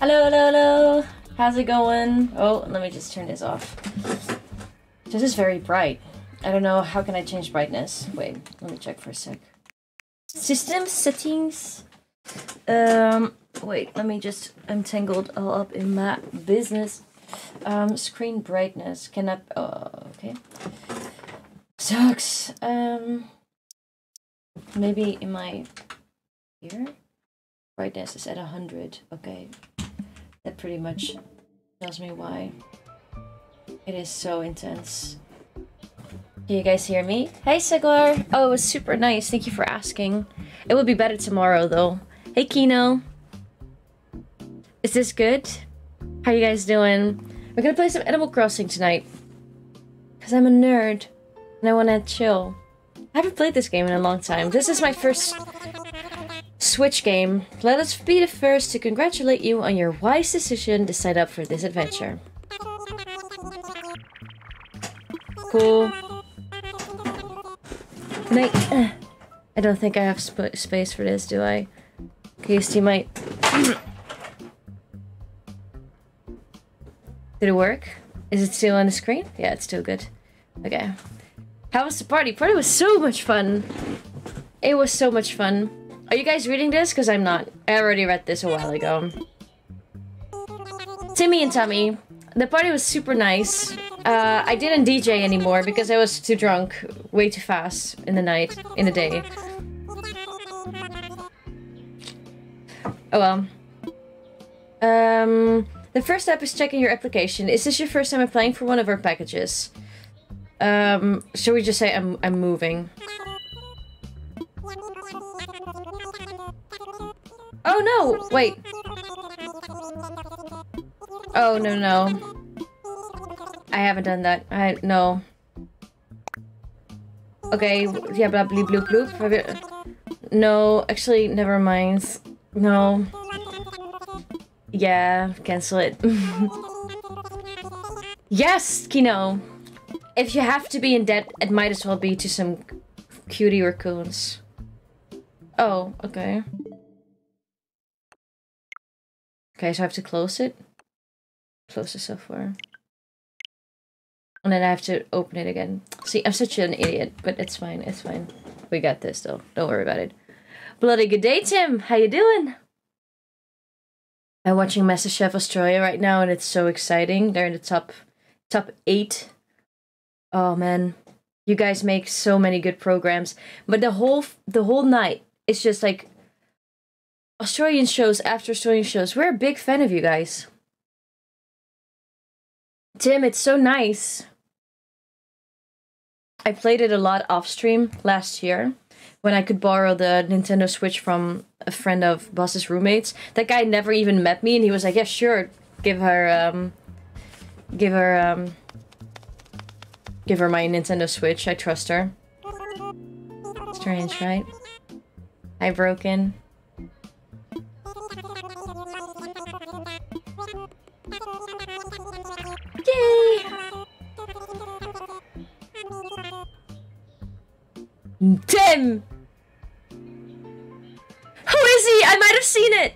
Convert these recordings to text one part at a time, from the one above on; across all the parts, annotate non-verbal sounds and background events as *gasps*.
Hello, hello, hello. How's it going? Oh, let me just turn this off. This is very bright. I don't know, how can I change brightness? Wait, let me check for a sec. System settings. Um, wait, let me just, I'm tangled all up in my business. Um, screen brightness, can I, oh, okay. Sucks. Um, maybe in my, here? Brightness is at 100, okay. That pretty much tells me why. It is so intense. Can you guys hear me? Hey, Siglar! Oh, it was super nice. Thank you for asking. It will be better tomorrow, though. Hey, Kino. Is this good? How you guys doing? We're gonna play some Animal Crossing tonight. Because I'm a nerd. And I wanna chill. I haven't played this game in a long time. This is my first Switch game. Let us be the first to congratulate you on your wise decision to sign up for this adventure. Cool. Can I... *sighs* I don't think I have sp space for this, do I? KST might... *clears throat* Did it work? Is it still on the screen? Yeah, it's still good. Okay. How was the party? Party was so much fun. It was so much fun. Are you guys reading this? Because I'm not. I already read this a while ago. Timmy and Tommy. The party was super nice. Uh, I didn't DJ anymore because I was too drunk way too fast in the night, in the day. Oh well. Um, the first step is checking your application. Is this your first time applying for one of our packages? Um, should we just say I'm, I'm moving? Oh no! Wait. Oh no no. I haven't done that. I no. Okay, yeah, blah blah bloop bloop. No, actually, never mind. No. Yeah, cancel it. *laughs* yes, Kino. If you have to be in debt, it might as well be to some cutie raccoons. Oh, okay. Okay, so I have to close it. Close the software. And then I have to open it again. See, I'm such an idiot, but it's fine, it's fine. We got this though. Don't worry about it. Bloody good day, Tim. How you doing? I'm watching MasterChef Australia right now and it's so exciting. They're in the top top eight. Oh man. You guys make so many good programs. But the whole the whole night, it's just like Australian shows after Australian shows. We're a big fan of you guys. Tim, it's so nice. I played it a lot off stream last year when I could borrow the Nintendo Switch from a friend of Boss's roommates. That guy never even met me and he was like, yeah, sure, give her, um, give her, um, give her my Nintendo Switch. I trust her. Strange, right? I broken. Yay! Tim! Who is he? I might have seen it!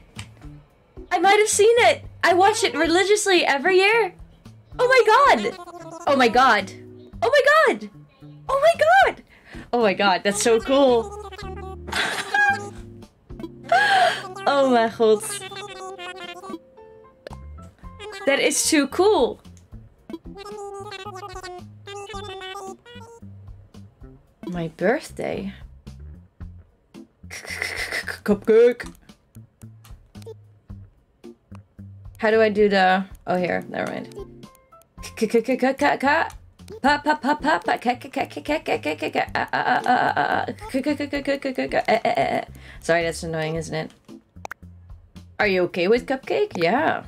I might have seen it! I watch it religiously every year! Oh my god! Oh my god! Oh my god! Oh my god! Oh my god, that's so cool! *laughs* oh my god. That is too cool! My birthday? *laughs* Cupcake! How do I do the... Oh, here. Never mind. Sorry, that's annoying, isn't it? Are you okay with cupcake? Yeah.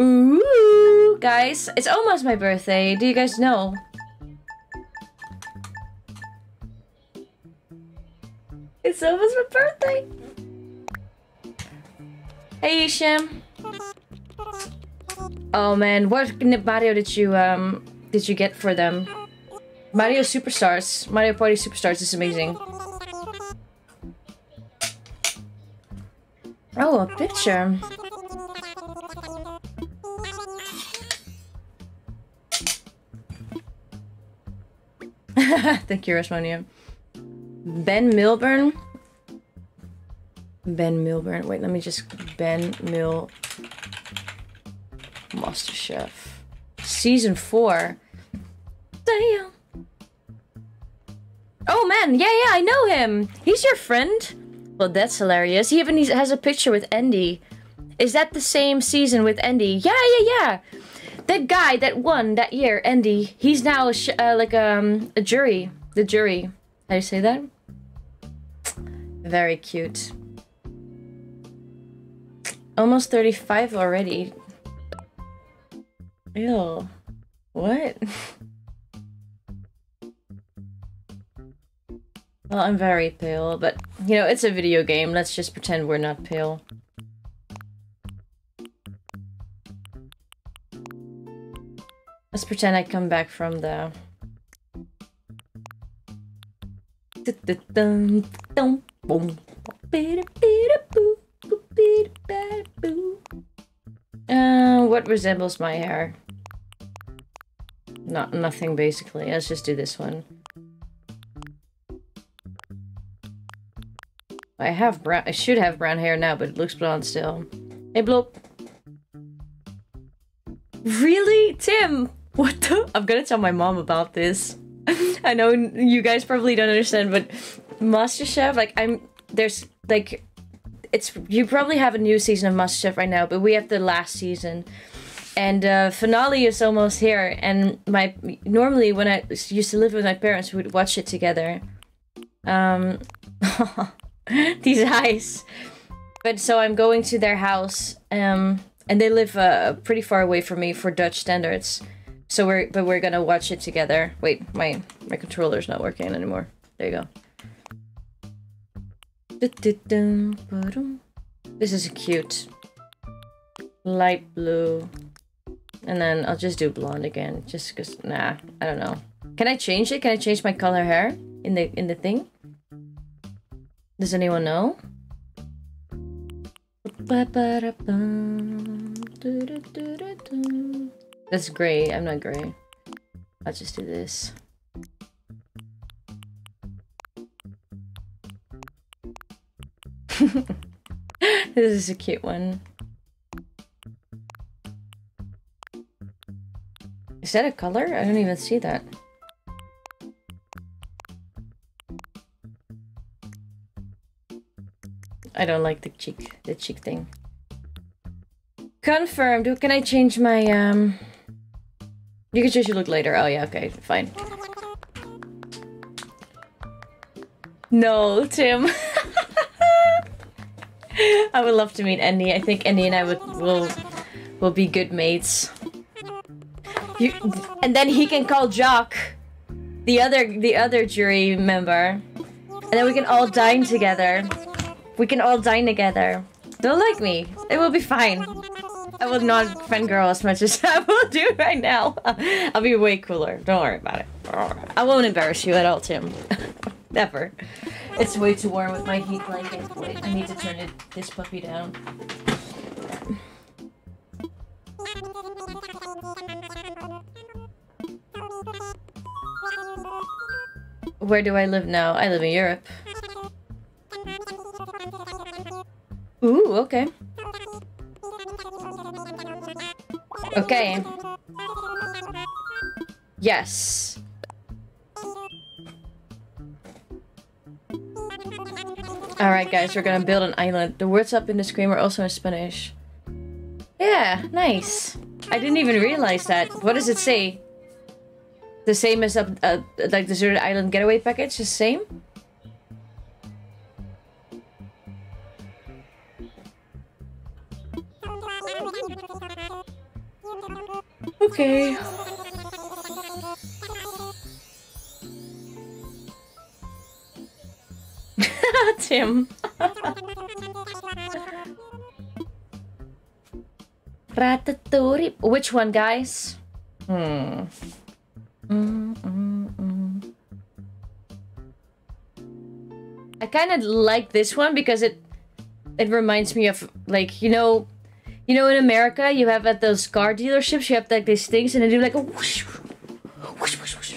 Ooh, guys, it's almost my birthday. Do you guys know? It's almost my birthday. Hey, Isham. Oh man, what Mario did you um did you get for them? Mario Superstars, Mario Party Superstars is amazing. Oh, a picture. *laughs* Thank you, Rashmania. Ben Milbourne. Ben Milbourne. Wait, let me just Ben Mil Master Chef. Season four. Damn. Oh man, yeah, yeah, I know him. He's your friend. Well, that's hilarious. He even has a picture with Andy. Is that the same season with Andy? Yeah, yeah, yeah. That guy that won that year, Andy. He's now a uh, like um, a jury. The jury. How do you say that? Very cute. Almost 35 already. Ew. What? well, I'm very pale, but, you know, it's a video game. Let's just pretend we're not pale. Let's pretend I come back from the... Uh, what resembles my hair? Not nothing basically. Let's just do this one. I have brown. I should have brown hair now, but it looks blonde still. Hey, Bloop. Really, Tim? What the? I'm gonna tell my mom about this. *laughs* I know you guys probably don't understand, but MasterChef, like I'm there's like it's you probably have a new season of MasterChef right now, but we have the last season. And uh, finale is almost here, and my normally when I used to live with my parents, we'd watch it together. Um, *laughs* these eyes. But so I'm going to their house, um, and they live uh, pretty far away from me for Dutch standards. So we're but we're gonna watch it together. Wait, my my controller's not working anymore. There you go. This is cute. Light blue. And then I'll just do blonde again, just cause, nah, I don't know. Can I change it? Can I change my color hair in the in the thing? Does anyone know? That's gray. I'm not gray. I'll just do this. *laughs* this is a cute one. Is that a color? I don't even see that. I don't like the cheek, the cheek thing. Confirmed. Can I change my, um... You can change your look later. Oh yeah, okay, fine. No, Tim. *laughs* I would love to meet Andy. I think Andy and I would will will be good mates. You, and then he can call Jock, the other the other jury member, and then we can all dine together. We can all dine together. Don't like me. It will be fine. I will not fangirl as much as *laughs* I will do right now. *laughs* I'll be way cooler. Don't worry about it. I won't embarrass you at all, Tim. *laughs* Never. It's way too warm with my heat blanket. Wait, I need to turn it, this puppy down. Where do I live now? I live in Europe. Ooh, okay. Okay. Yes. Alright guys, we're gonna build an island. The words up in the screen are also in Spanish. Yeah, nice. I didn't even realize that. What does it say? The same as a, uh, like deserted island getaway package? The same? Okay. *laughs* Tim. Ratatouille. Which one, guys? Hmm. Mm, mm, mm. I kind of like this one because it it reminds me of like you know, you know in America you have at those car dealerships you have like these things and they do like a whoosh, whoosh, whoosh, whoosh.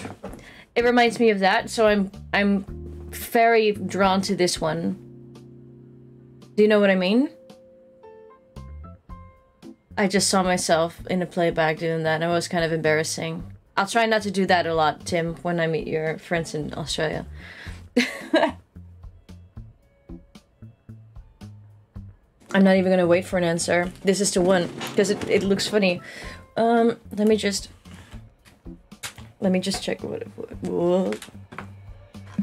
It reminds me of that, so I'm I'm very drawn to this one. Do you know what I mean? I just saw myself in a playback doing that and it was kind of embarrassing. I'll try not to do that a lot, Tim, when I meet your friends in Australia. *laughs* I'm not even gonna wait for an answer. This is the one, because it, it looks funny. Um, let me just... Let me just check what... What...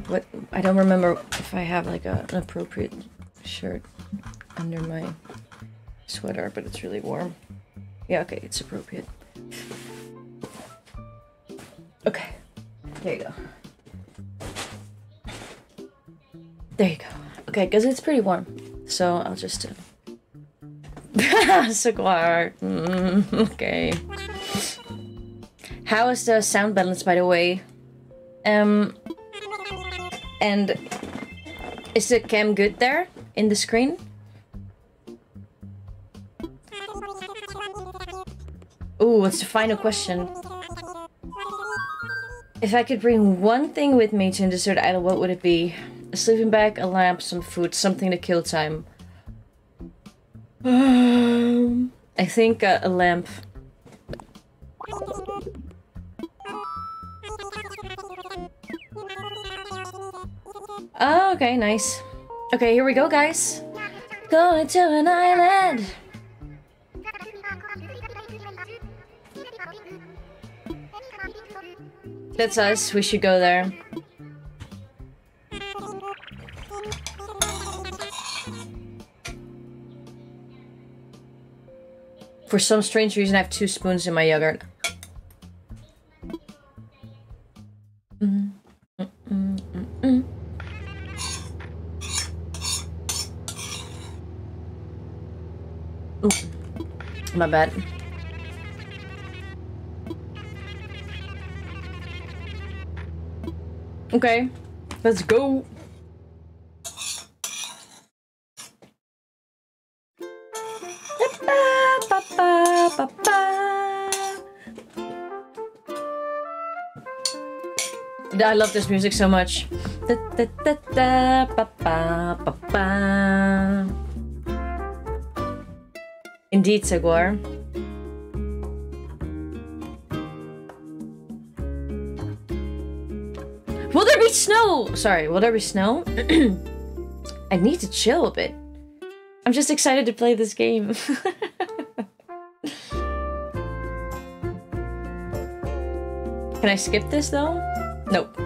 what I don't remember if I have like a, an appropriate shirt under my sweater, but it's really warm. Yeah, okay, it's appropriate. Okay, there you go. There you go. Okay, because it's pretty warm. So I'll just... Uh... *laughs* Saguar. Mm, okay. How is the sound balance, by the way? Um... And... Is the cam good there? In the screen? Ooh, what's the final question? If I could bring one thing with me to a desert island, what would it be? A sleeping bag, a lamp, some food, something to kill time. Um, I think a lamp. Oh, okay, nice. Okay, here we go, guys. Going to an island. That's us. We should go there. For some strange reason, I have two spoons in my yogurt. Mm -mm, Ooh, my bad. Okay, let's go. I love this music so much. Indeed, Saguar. Will there be snow? Sorry, will there be snow? *clears throat* I need to chill a bit. I'm just excited to play this game. *laughs* Can I skip this though? Nope.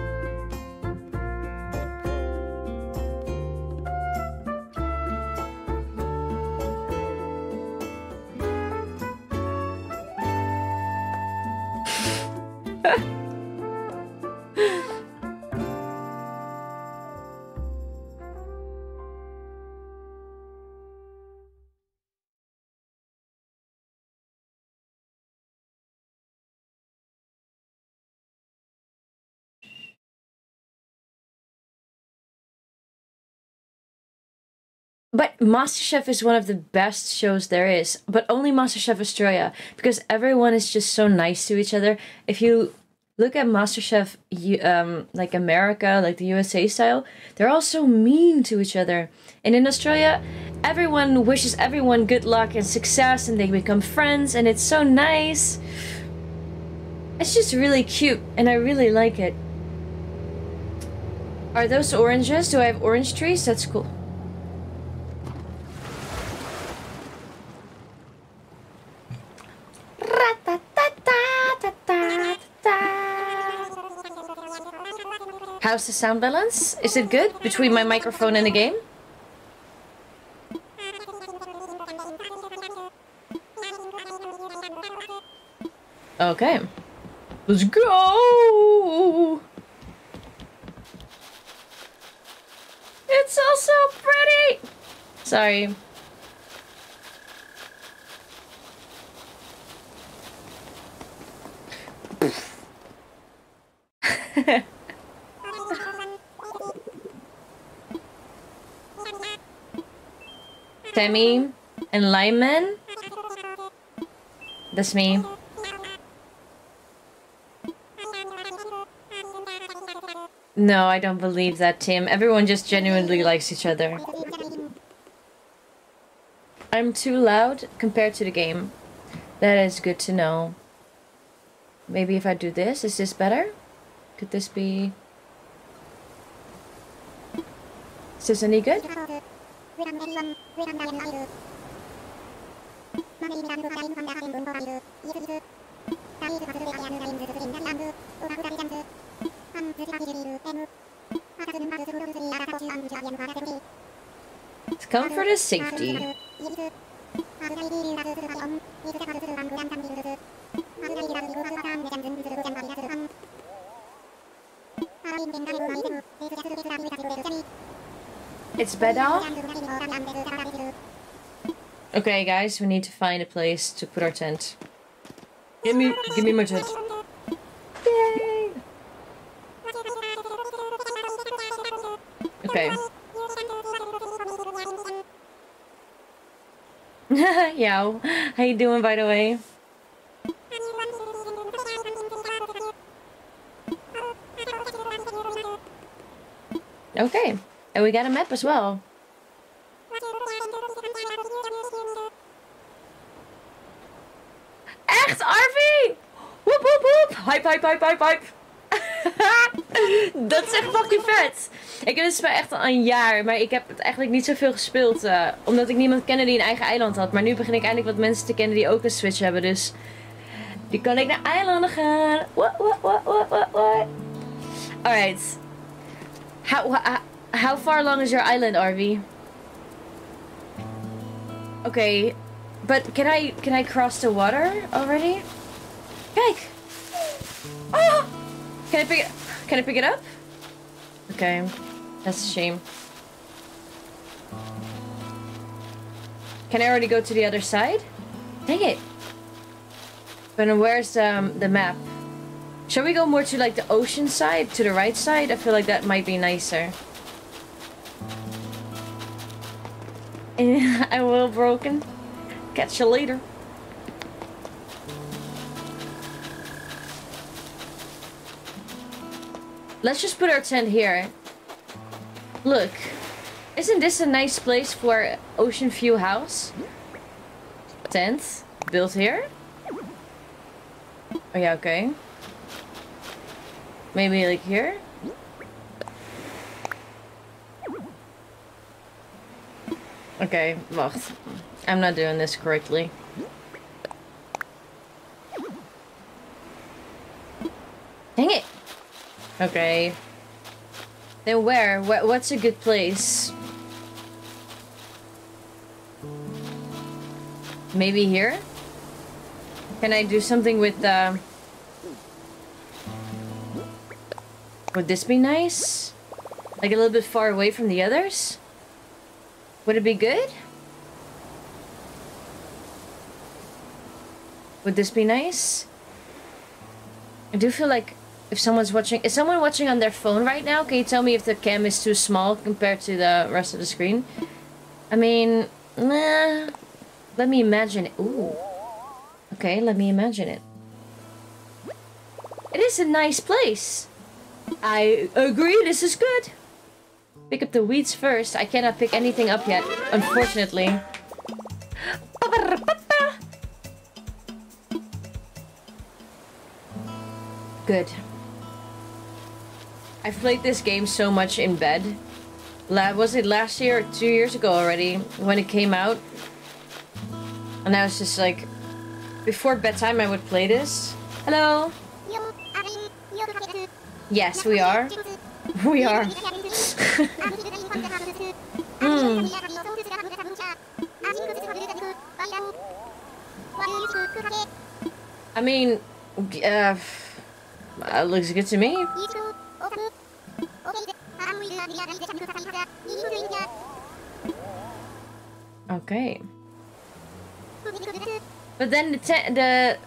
But MasterChef is one of the best shows there is, but only MasterChef Australia because everyone is just so nice to each other. If you look at MasterChef, um, like America, like the USA style, they're all so mean to each other. And in Australia, everyone wishes everyone good luck and success, and they become friends, and it's so nice. It's just really cute, and I really like it. Are those oranges? Do I have orange trees? That's cool. How's the sound balance? Is it good between my microphone and the game? Okay. Let's go! It's all so pretty! Sorry. *laughs* And Lyman. That's me. No, I don't believe that, Tim. Everyone just genuinely likes each other. I'm too loud compared to the game. That is good to know. Maybe if I do this, is this better? Could this be... Is this any good? It's comfort is safety. It's better. Okay, guys, we need to find a place to put our tent. Give me, give me my tent. Yay! Okay. *laughs* *laughs* Yo, how you doing, by the way? Okay, and we got a map as well. Echt, Arvie! Woep, woep, woep! Hype, hype, hype, hype, hype! *laughs* dat is echt fucking vet! Ik heb het spel echt al een jaar, maar ik heb het eigenlijk niet zoveel gespeeld. Uh, omdat ik niemand kende die een eigen eiland had. Maar nu begin ik eindelijk wat mensen te kennen die ook een Switch hebben. Dus nu kan ik naar eilanden gaan. What, what, what, what, what, what? Alright. How, how, how far long is your island, RV? Okay, but can I can I cross the water already? Kijk! Oh! Can I pick it? Can I pick it up? Okay. That's a shame. Can I already go to the other side? Dang it. But where's um, the map? Shall we go more to like the ocean side, to the right side? I feel like that might be nicer. *laughs* I will broken. Catch you later. Let's just put our tent here. Look, isn't this a nice place for Ocean View House? Tent, built here? Oh yeah, okay. Maybe like here? Okay, wacht. I'm not doing this correctly. Dang it! Okay. Then where? What's a good place? Maybe here? Can I do something with the... Would this be nice? Like a little bit far away from the others? Would it be good? Would this be nice? I do feel like if someone's watching... Is someone watching on their phone right now? Can you tell me if the cam is too small compared to the rest of the screen? I mean... Nah, let me imagine it. Ooh. Okay, let me imagine it. It is a nice place. I agree, this is good. Pick up the weeds first. I cannot pick anything up yet, unfortunately. Good. I've played this game so much in bed. La was it last year or two years ago already when it came out? And I was just like, before bedtime I would play this. Hello? Yes, we are. We are. mm. I mean, uh, looks good to me. Okay. But then the the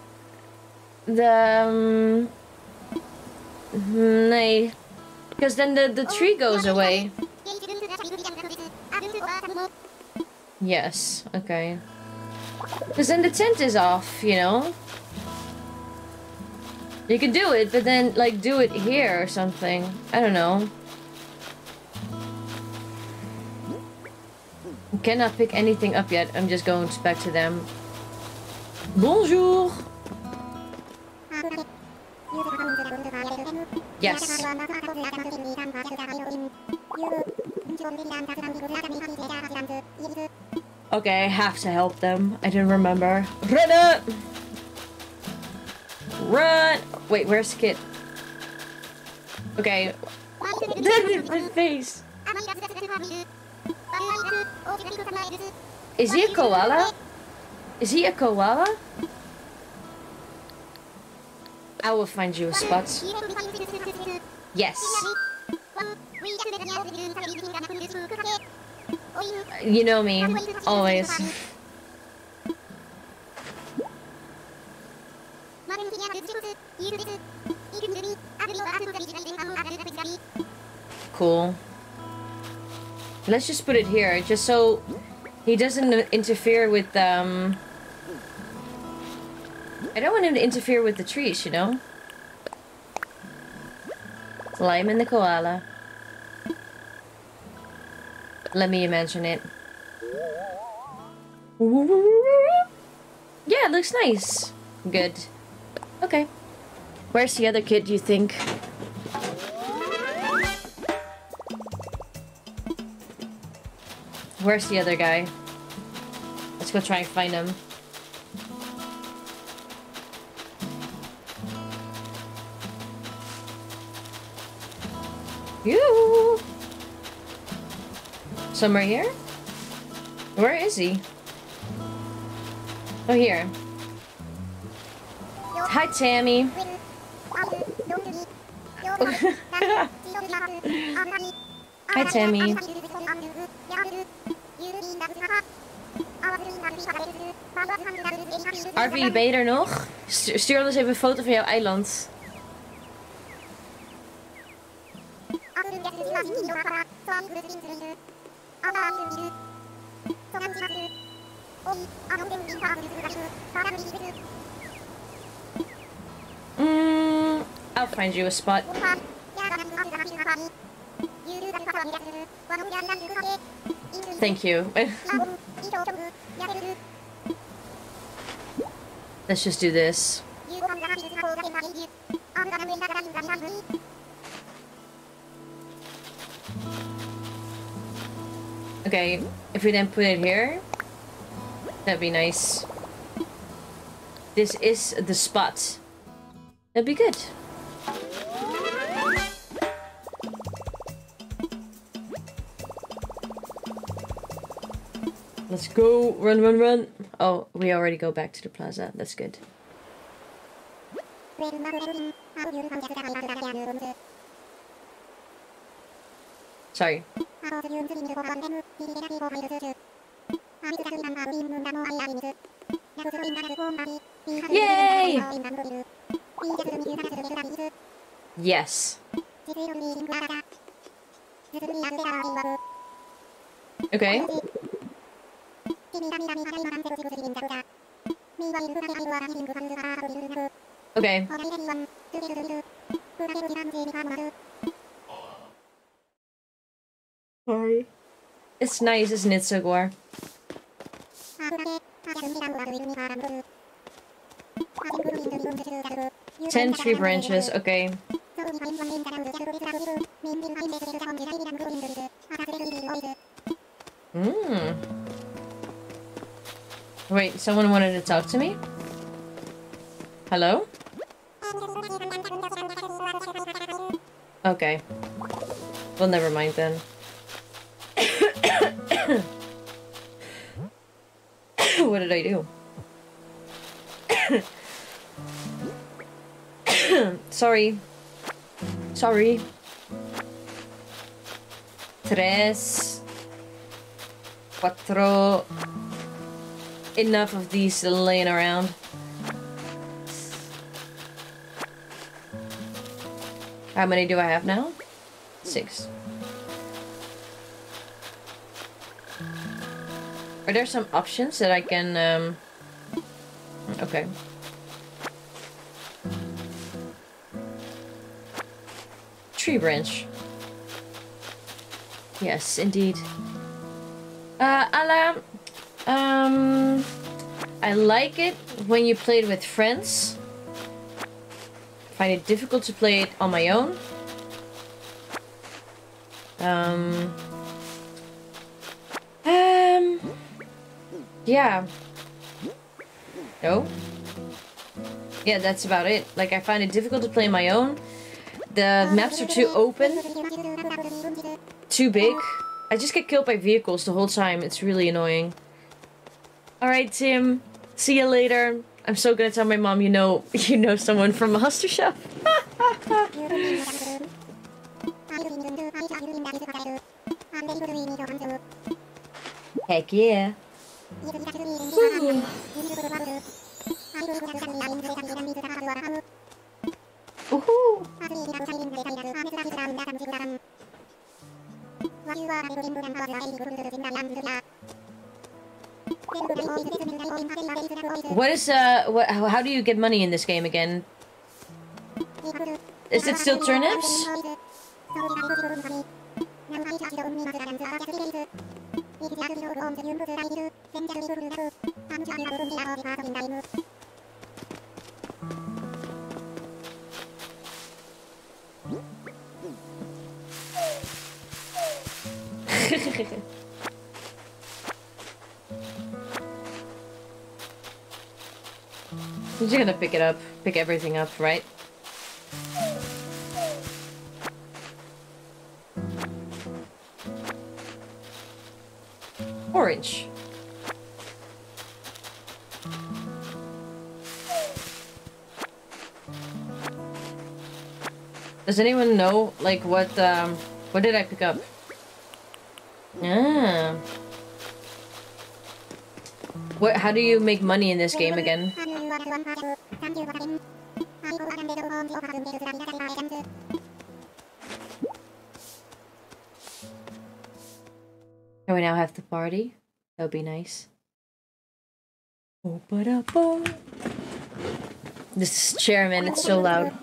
the um, nee, because then the the tree goes away. Yes, okay. Because then the tent is off, you know? You can do it, but then, like, do it here or something. I don't know. Cannot pick anything up yet. I'm just going back to them. Bonjour! Yes. Okay, I have to help them. I didn't remember. Run up! Run! Wait, where's Kit? Okay. *laughs* My face. Is he a koala? Is he a koala? I will find you a spot. Yes. You know me, always. Cool. Let's just put it here, just so he doesn't interfere with, um... I don't want him to interfere with the trees, you know? Lyman the koala. Let me imagine it. Yeah, it looks nice. Good. Okay. Where's the other kid, do you think? Where's the other guy? Let's go try and find him. You. Somewhere here? Where is he? Oh, here. Hi, Tammy. *laughs* Hi, Tammy. *laughs* RV, ben je er nog? Stuur ons even een foto van jouw eiland. Mm, I'll find you a spot. Thank you. *laughs* Let's just do this. Okay, if we then put it here, that'd be nice. This is the spot. That'd be good. Let's go. Run, run, run. Oh, we already go back to the plaza. That's good. Sorry. Yay! Yes. Okay. Okay. Sorry. It's nice, isn't it, Sogor? Ten tree branches, okay. Hmm. Wait, someone wanted to talk to me? Hello? Okay. Well, never mind then. *coughs* what did I do? *coughs* Sorry. Sorry. Tres. Cuatro. Enough of these laying around. How many do I have now? Six. Are there some options that I can... Um... Okay. Tree branch. Yes, indeed. Uh, Ala, um, I like it when you play it with friends. Find it difficult to play it on my own. Um, um, yeah. No? Yeah, that's about it. Like, I find it difficult to play my own. The maps are too open. Too big. I just get killed by vehicles the whole time. It's really annoying. Alright, Tim. See you later. I'm so gonna tell my mom you know *laughs* you know someone from MasterChef. *laughs* Heck yeah. What is uh what how do you get money in this game again? Is it still turnips? You're gonna pick it up, pick everything up, right? Does anyone know, like, what, um, what did I pick up? Ah. What, how do you make money in this game again? Can we now have the party? That would be nice. Open up, this chairman, it's so loud.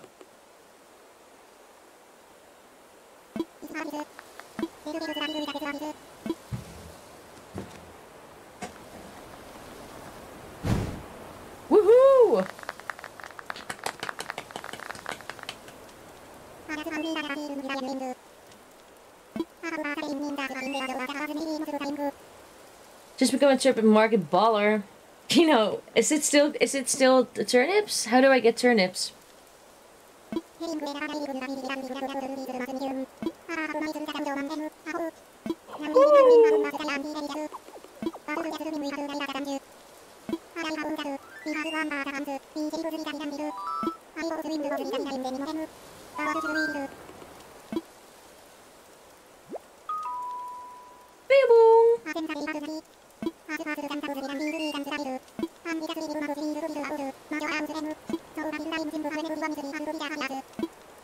Woohoo! Just become a turp market baller. You know, is it still is it still the turnips? How do I get turnips?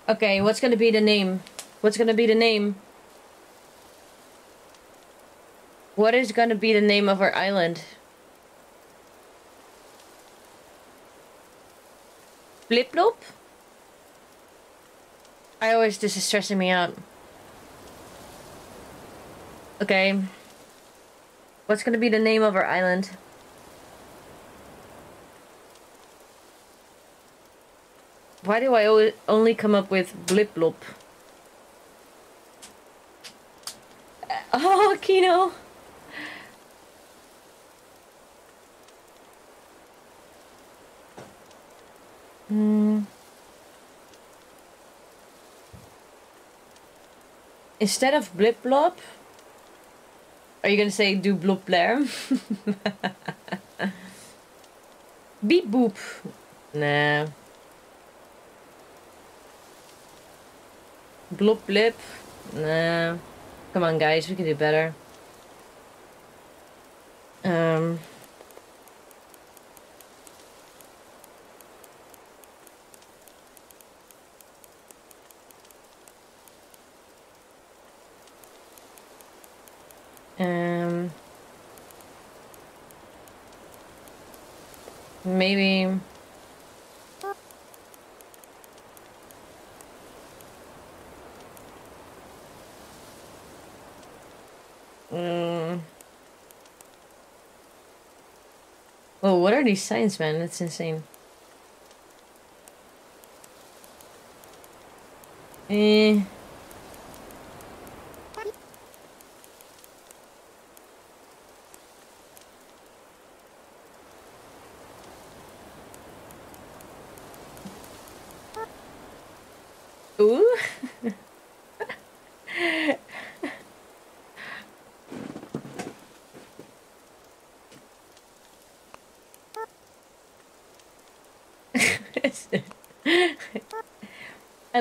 Okay, what's gonna be the name? What's gonna be the name? What is gonna be the name of our island? Blip Blop? I always, this is stressing me out. Okay. What's gonna be the name of our island? Why do I only come up with Blip Blop? *laughs* Oh, Kino! Hmm. Instead of Blip Blop, are you gonna say do Blop Blair? *laughs* Beep Boop. Nah. Blop Blip. Nah. Come on, guys, we can do better. Um. Um, maybe... Oh, what are these signs, man? That's insane. Eh...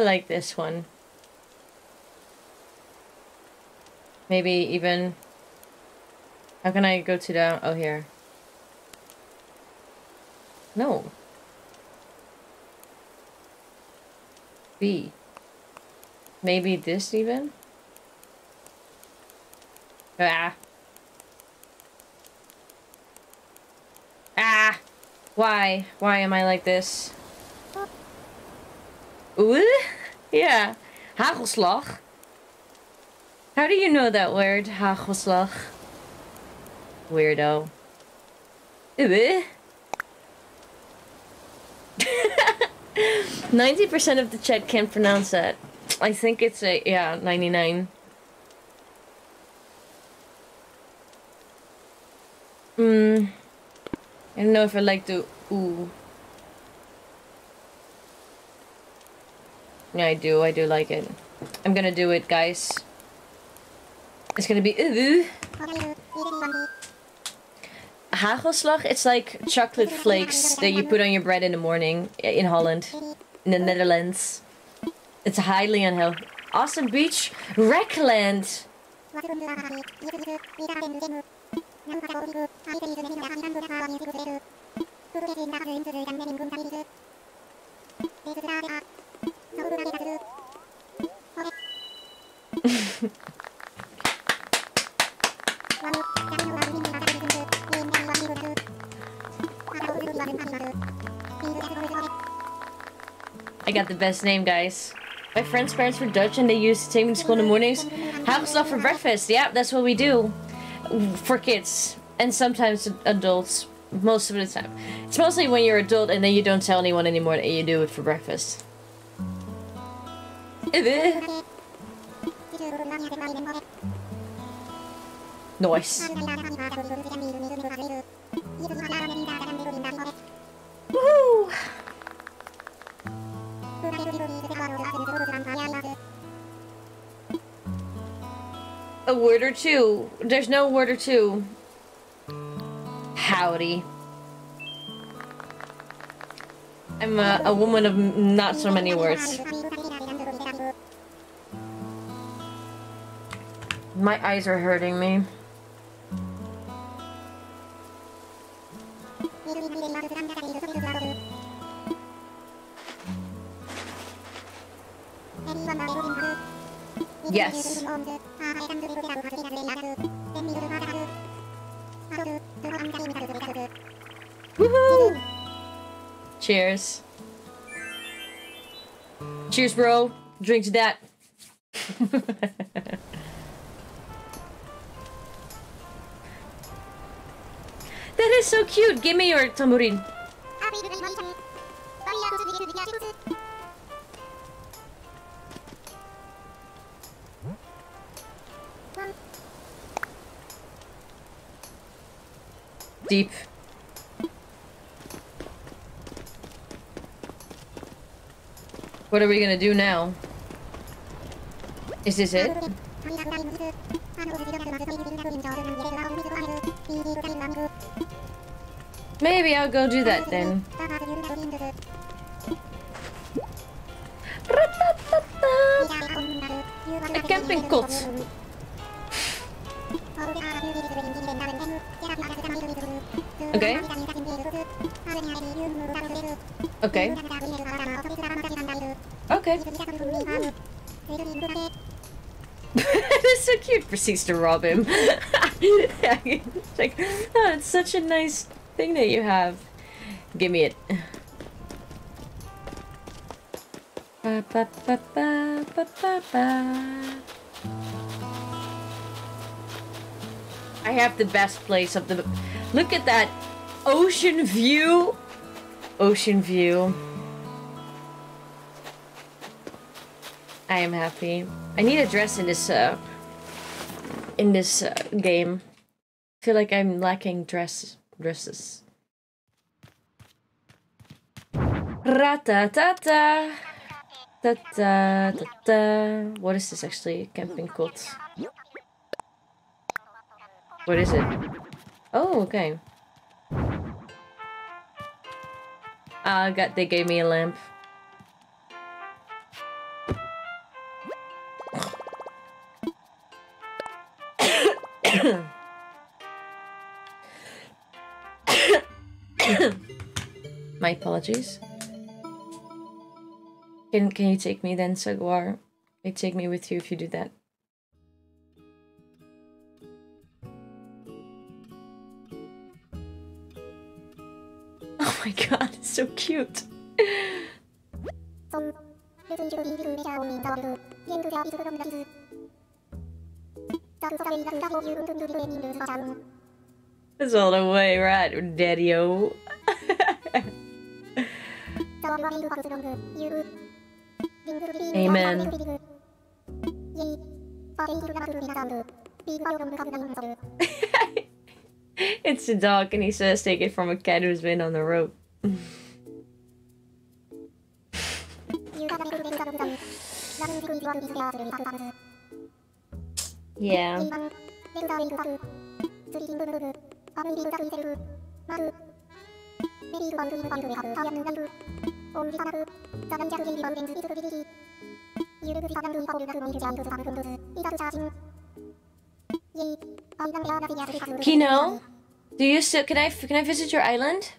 like this one. Maybe even... How can I go to the... Oh, here. No. B. Maybe this even? Ah. Ah! Why? Why am I like this? Ooh? Yeah. Hagelslag. How do you know that word? Hagelslag. Weirdo. Ooh? 90% *laughs* of the chat can't pronounce that. I think it's a, yeah, 99. Hmm. I don't know if I like the ooh. Yeah, I do. I do like it. I'm gonna do it, guys. It's gonna be ooh. Hagelslag, it's like chocolate flakes that you put on your bread in the morning in Holland, in the Netherlands. It's highly unhealthy. Awesome beach, Rekland. *laughs* I got the best name, guys. My friend's parents were Dutch and they used to take me to school in the mornings. Have stuff for breakfast. Yeah, that's what we do. For kids. And sometimes adults. Most of the time. It's mostly when you're adult and then you don't tell anyone anymore that you do it for breakfast. Nice. A word or two. There's no word or two. Howdy. I'm a, a woman of not so many words. My eyes are hurting me. Yes. Woohoo! Cheers. Cheers, bro. Drink to that. *laughs* that is so cute. Give me your tambourine. Deep. What are we gonna do now? Is this it? Maybe I'll go do that then. A camping cot. Okay. Okay. Okay. *laughs* That's so cute. Proceeds to rob him. like, oh, it's such a nice thing that you have. Give me it. Ba, ba, ba. I have the best place of the... Look at that ocean view. Ocean view. I am happy. I need a dress in this uh, in this uh, game. I feel like I'm lacking dress dresses. Ratatata. Ta ta ta ta. What is this actually? Camping cot. What is it? Oh, okay. Ah, uh, got they gave me a lamp. *coughs* My apologies. Can can you take me then, Saguar? You take me with you if you do that. Oh my god, it's so cute. *laughs* It's all the way, right, Daddy-o. Amen. *laughs* it's a dog and he says take it from a cat who's been on the rope. *laughs* *laughs* yeah. Kino, do you still can I can I visit your island?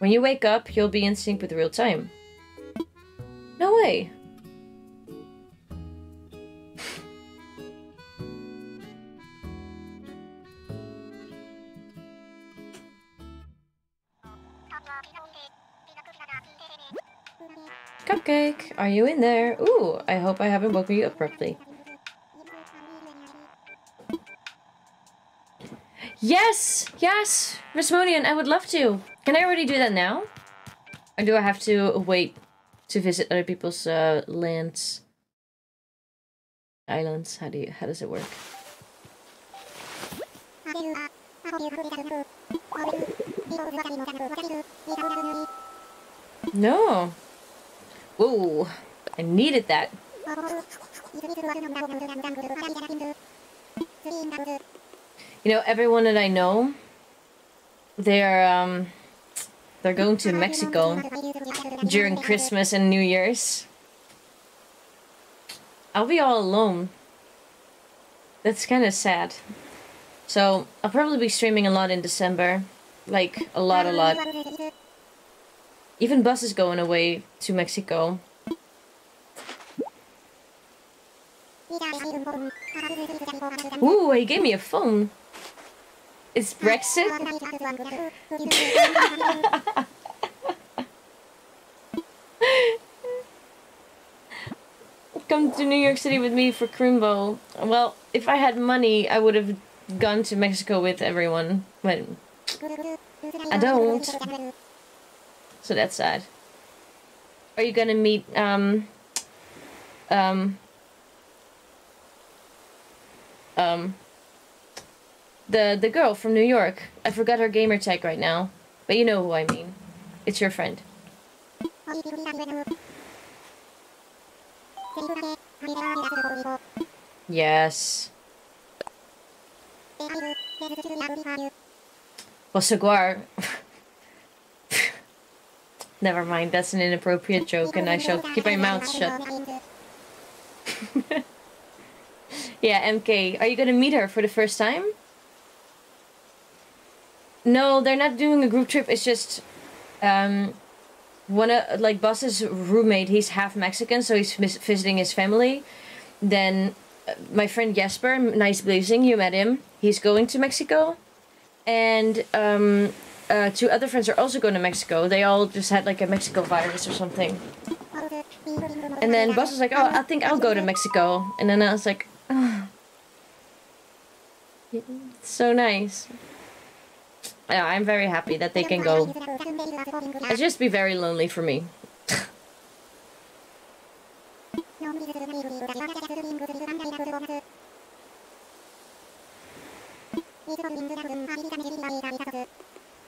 When you wake up, you'll be in sync with real time. No way. Cupcake, are you in there? Ooh, I hope I haven't woken you up properly. Yes! Yes! Rasmodian, I would love to. Can I already do that now? Or do I have to wait to visit other people's uh, lands? Islands? How do you, how does it work? No. Whoa. I needed that. You know, everyone that I know, they're um, they're going to Mexico during Christmas and New Year's. I'll be all alone. That's kind of sad. So, I'll probably be streaming a lot in December. Like, a lot, a lot. Even Buzz is going away to Mexico. Ooh, he gave me a phone. It's Brexit? Come to New York City with me for Crimbo. Well, if I had money, I would have gone to Mexico with everyone, but I don't. So that's sad. Are you gonna meet um um um the the girl from New York? I forgot her gamer tag right now, but you know who I mean. It's your friend. Yes. Well. *laughs* Never mind, that's an inappropriate joke, and I shall keep my mouth shut. *laughs* yeah, MK, are you gonna meet her for the first time? No, they're not doing a group trip. It's just, um, one of like Boss's roommate. He's half Mexican, so he's visiting his family. Then my friend Jesper, nice blazing, you met him. He's going to Mexico, and um, uh, two other friends are also going to Mexico. They all just had like a Mexico virus or something. And then Buzz was like, "Oh, I think I'll go to Mexico," and then I was like, oh. "So nice." Yeah, I'm very happy that they can go. It'd just be very lonely for me.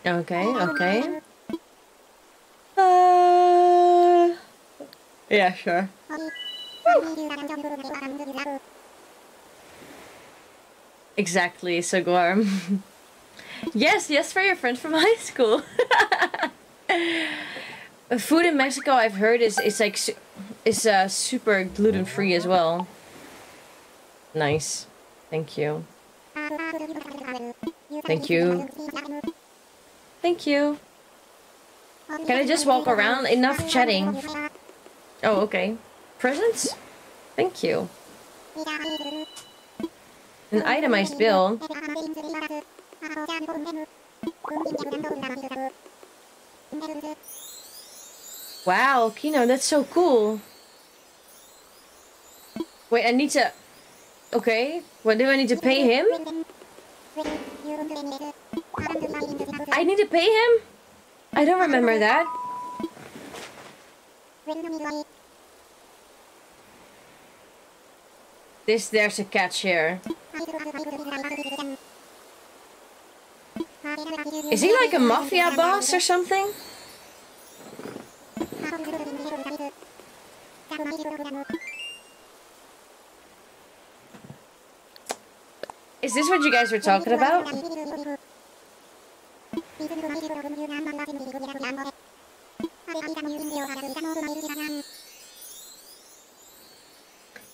Okay, okay. Uh, yeah, sure. Exactly, Sagor. *laughs* yes, yes, for your friend from *laughs* high school. Food in Mexico, I've heard, is is like is uh, super gluten free as well. Nice, thank you. Thank you. Thank you. Can I just walk around? Enough chatting. Oh, okay. Presents? Thank you. An itemized bill. Wow, Kino, that's so cool. Wait, I need to... Okay, what do I need to pay him? I need to pay him? I don't remember that. This, there's a catch here. Is he like a mafia boss or something? Is this what you guys were talking about?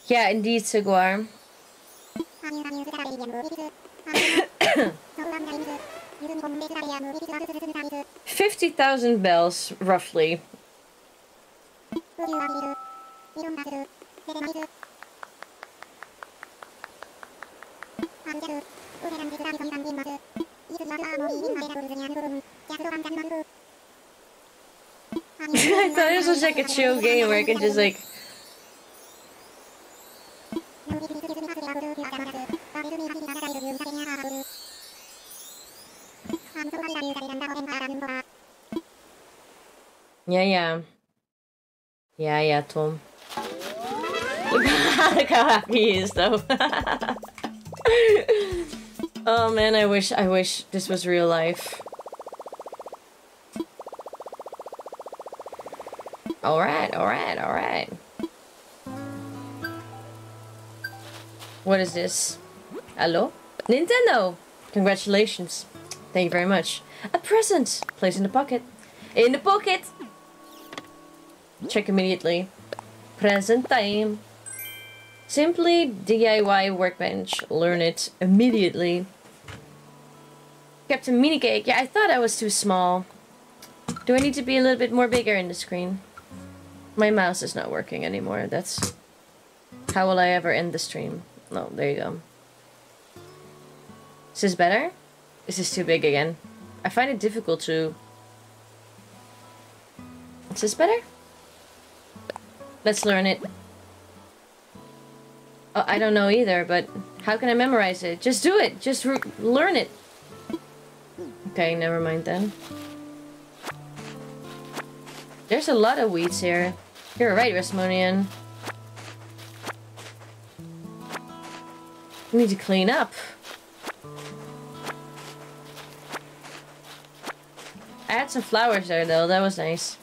Yeah, indeed, Seguar. 50,000 bells, roughly. *laughs* I thought this was like a chill game where I could just like Yeah, yeah. Yeah, yeah, Tom. Look *laughs* how happy he is, though. *laughs* oh man, I wish, I wish this was real life. Alright, alright, alright. What is this? Hello? Nintendo! Congratulations. Thank you very much. A present! Place in the pocket. In the pocket! Check immediately. Present time. Simply DIY workbench. Learn it immediately. Captain Minicake. Yeah, I thought I was too small. Do I need to be a little bit more bigger in the screen? My mouse is not working anymore. That's... How will I ever end the stream? No, there you go. Is this better? Is this too big again? I find it difficult to... Is this better? Let's learn it. Oh, I don't know either, but how can I memorize it? Just do it! Just learn it! Okay, never mind then. There's a lot of weeds here. You're right, Rasmonian. We need to clean up. I had some flowers there though, that was nice.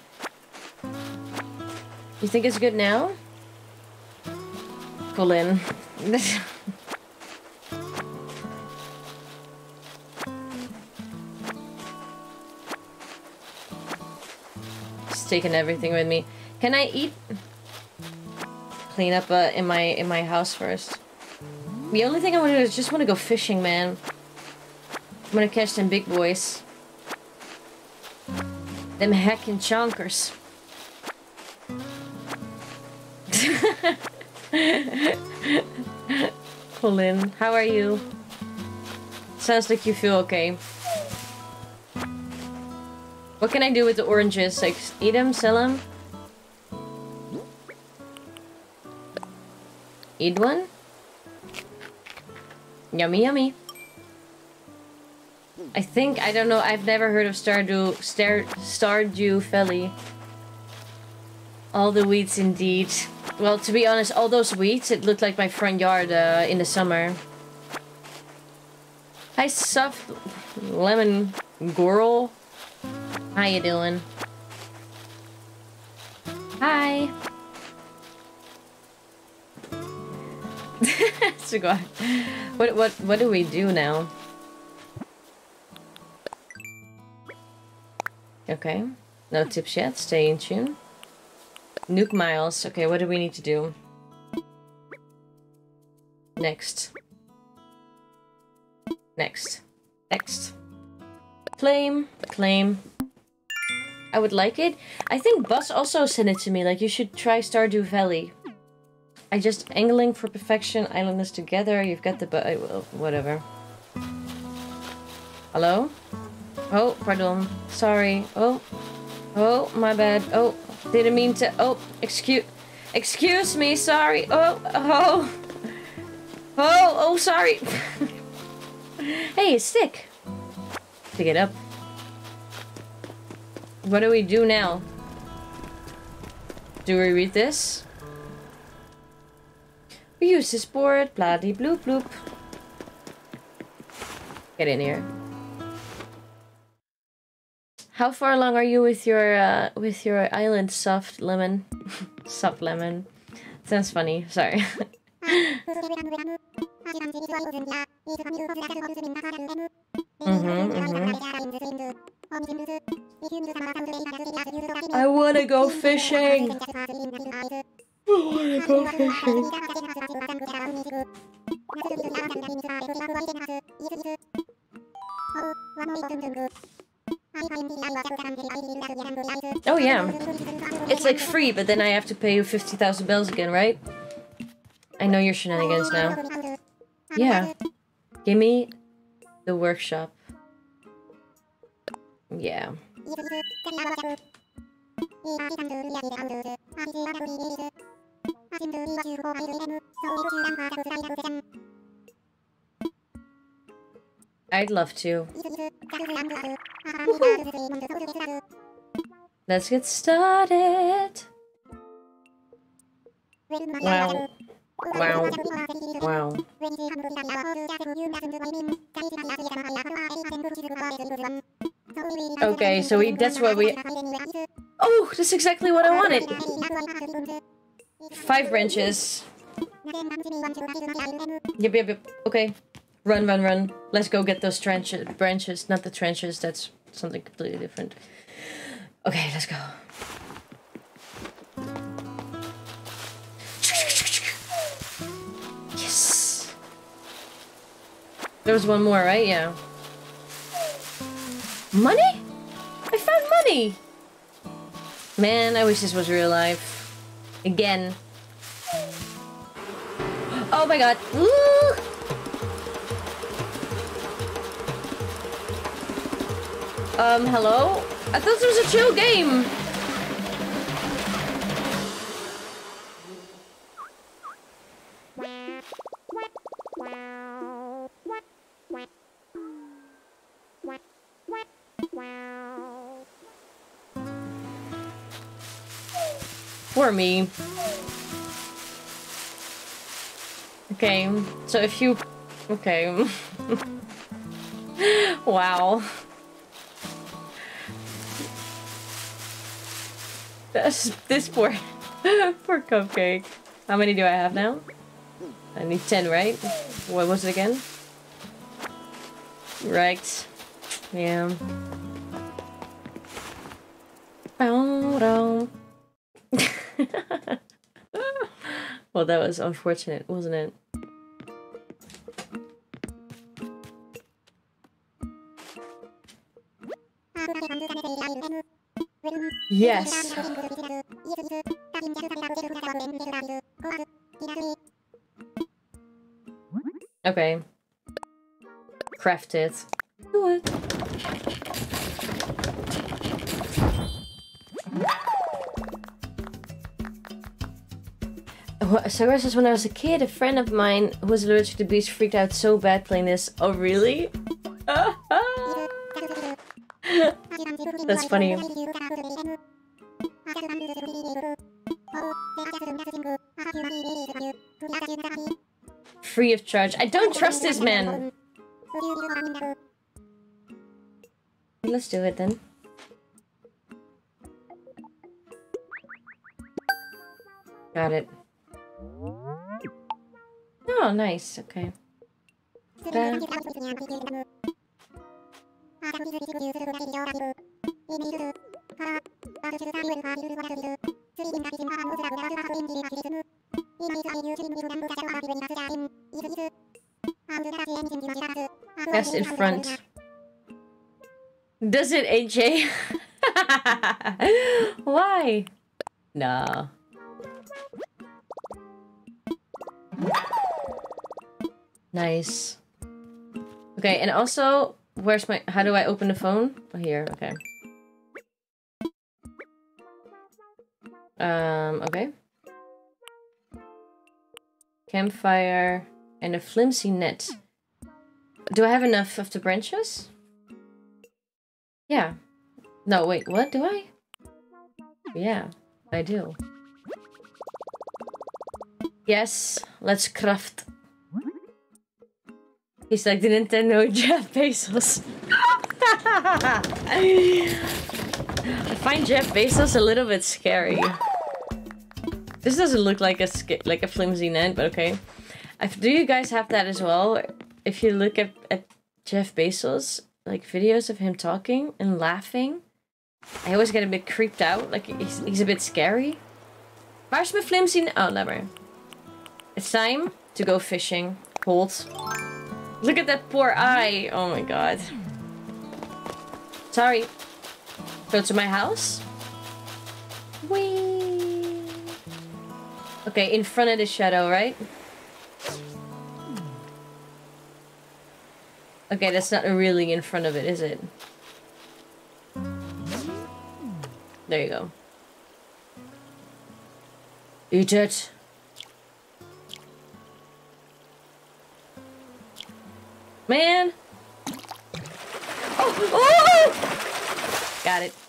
You think it's good now? Pull Colin. *laughs* Just taking everything with me. Can I eat? Clean up uh, in my in my house first. The only thing I want to do is just want to go fishing, man. I'm gonna catch them big boys. Them heckin' chonkers. *laughs* Colin, how are you? Sounds like you feel okay. What can I do with the oranges? Like, eat them, sell them? Eat one? Yummy, yummy. I think, I don't know, I've never heard of Stardew, Star, Stardew. All the weeds indeed. Well, to be honest, all those weeds, it looked like my front yard uh, in the summer. Hi, soft lemon girl. How you doing? Hi. *laughs* so go What what what do we do now? Okay. No tips yet. Stay in tune. Nook Miles. Okay, what do we need to do? Next. Next. Next. Claim. Claim. I would like it. I think Buzz also sent it to me, like you should try Stardew Valley. I just angling for perfection, islanders together, you've got the but whatever. Hello? Oh, pardon. Sorry. Oh. Oh, my bad. Oh, didn't mean to. Oh, excuse. Excuse me, sorry. Oh, oh. Oh, oh, sorry. *laughs* hey, stick. Pick it up. What do we do now? Do we read this? We use this board, bloody bloop bloop. Get in here. How far along are you with your uh, with your island soft lemon? *laughs* soft lemon. Sounds funny. Sorry. mm-hmm. I wanna go fishing. I wanna go fishing. *laughs* Oh yeah. It's like free, but then I have to pay you 50,000 bells again, right? I know your shenanigans now. Yeah. Give me the workshop. Yeah. I'd love to. Let's get started. Wow. Wow. Wow. Okay, so we that's what we Oh, that's exactly what I wanted. Five branches. Yep, yep, yep. Okay. Run, run, run. Let's go get those trenches, branches. Not the trenches, that's something completely different. Okay, let's go. Yes! There was one more, right? Yeah. Money? I found money! Man, I wish this was real life. Again. Oh my god. Ooh! Um, hello? I thought this was a chill game. For me. Okay, so if you... Okay. *laughs* wow. This, this poor, *laughs* poor cupcake. How many do I have now? I need 10, right? What was it again? Right. Yeah. *laughs* well, that was unfortunate, wasn't it? *laughs* Yes. Okay. Craft it. Do it. So this is when I was a kid, a friend of mine who was allergic to bees freaked out so bad playing this. Oh, really? *laughs* That's funny. Free of charge. I don't trust this man. Let's do it then. Got it. Oh, nice. Okay. Best in front. Does it, AJ? *laughs* Why? No. Nice. Okay, and also, where's my... How do I open the phone? Oh, here, okay. Um, okay. Campfire and a flimsy net. Do I have enough of the branches? Yeah. No, wait, what? Do I? Yeah, I do. Yes, let's craft. He's like the Nintendo Jeff Bezos. *laughs* I find Jeff Bezos a little bit scary. This doesn't look like a like a flimsy net, but okay. do you guys have that as well? If you look at, at Jeff Bezos, like videos of him talking and laughing, I always get a bit creeped out. Like he's, he's a bit scary. Where's my flimsy? Oh, never. It's time to go fishing. Hold. Look at that poor eye. Oh my god. Sorry. Go to my house. Whee! Okay, in front of the shadow, right? Okay, that's not really in front of it, is it? There you go. Eat it. Man! Oh! oh! oh! Got it.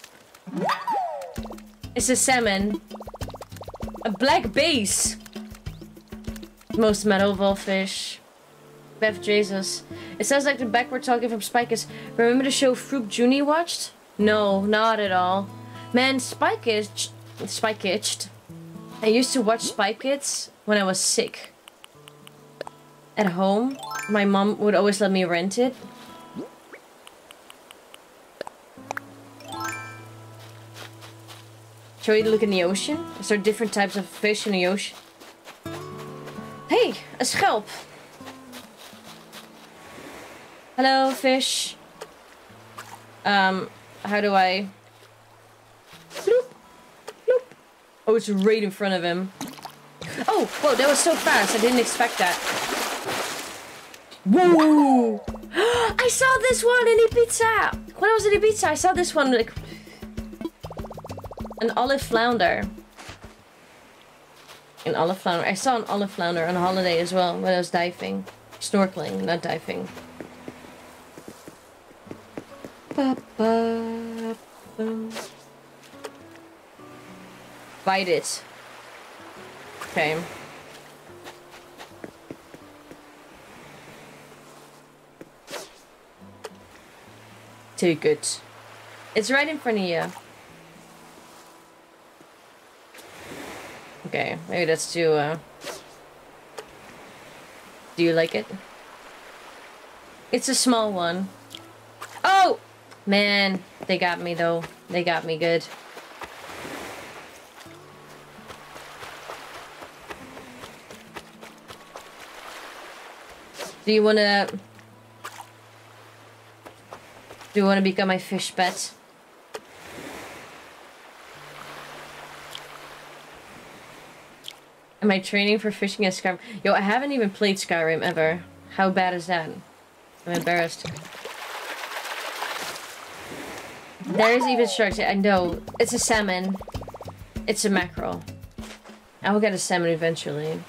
It's a salmon. A black bass. Most metal fish. Bev Jesus. It sounds like the backward talking from Spike is. Remember the show Fruit Junie watched? No, not at all. Man, Spike itched. Spike itched. I used to watch Spy Kids when I was sick at home. My mom would always let me rent it. Shall we look in the ocean? Is there different types of fish in the ocean? Hey, a schelp. Hello, fish. Um, how do I... Bloop, bloop. Oh, it's right in front of him. Oh, whoa, that was so fast. I didn't expect that. Whoa! *gasps* I saw this one in Ibiza! When I was in Ibiza, I saw this one like... An olive flounder. An olive flounder. I saw an olive flounder on holiday as well when I was diving. Snorkeling, not diving. Ba -ba. Bite it. Okay. Too good. It's right in front of you. Okay, maybe that's too, uh... Do you like it? It's a small one. Oh! Man, they got me though. They got me good. Do you wanna do you want to become my fish pet? Am I training for fishing at Skyrim? Yo, I haven't even played Skyrim ever. How bad is that? I'm embarrassed. There is even sharks. I know. It's a salmon. It's a mackerel. I will get a salmon eventually.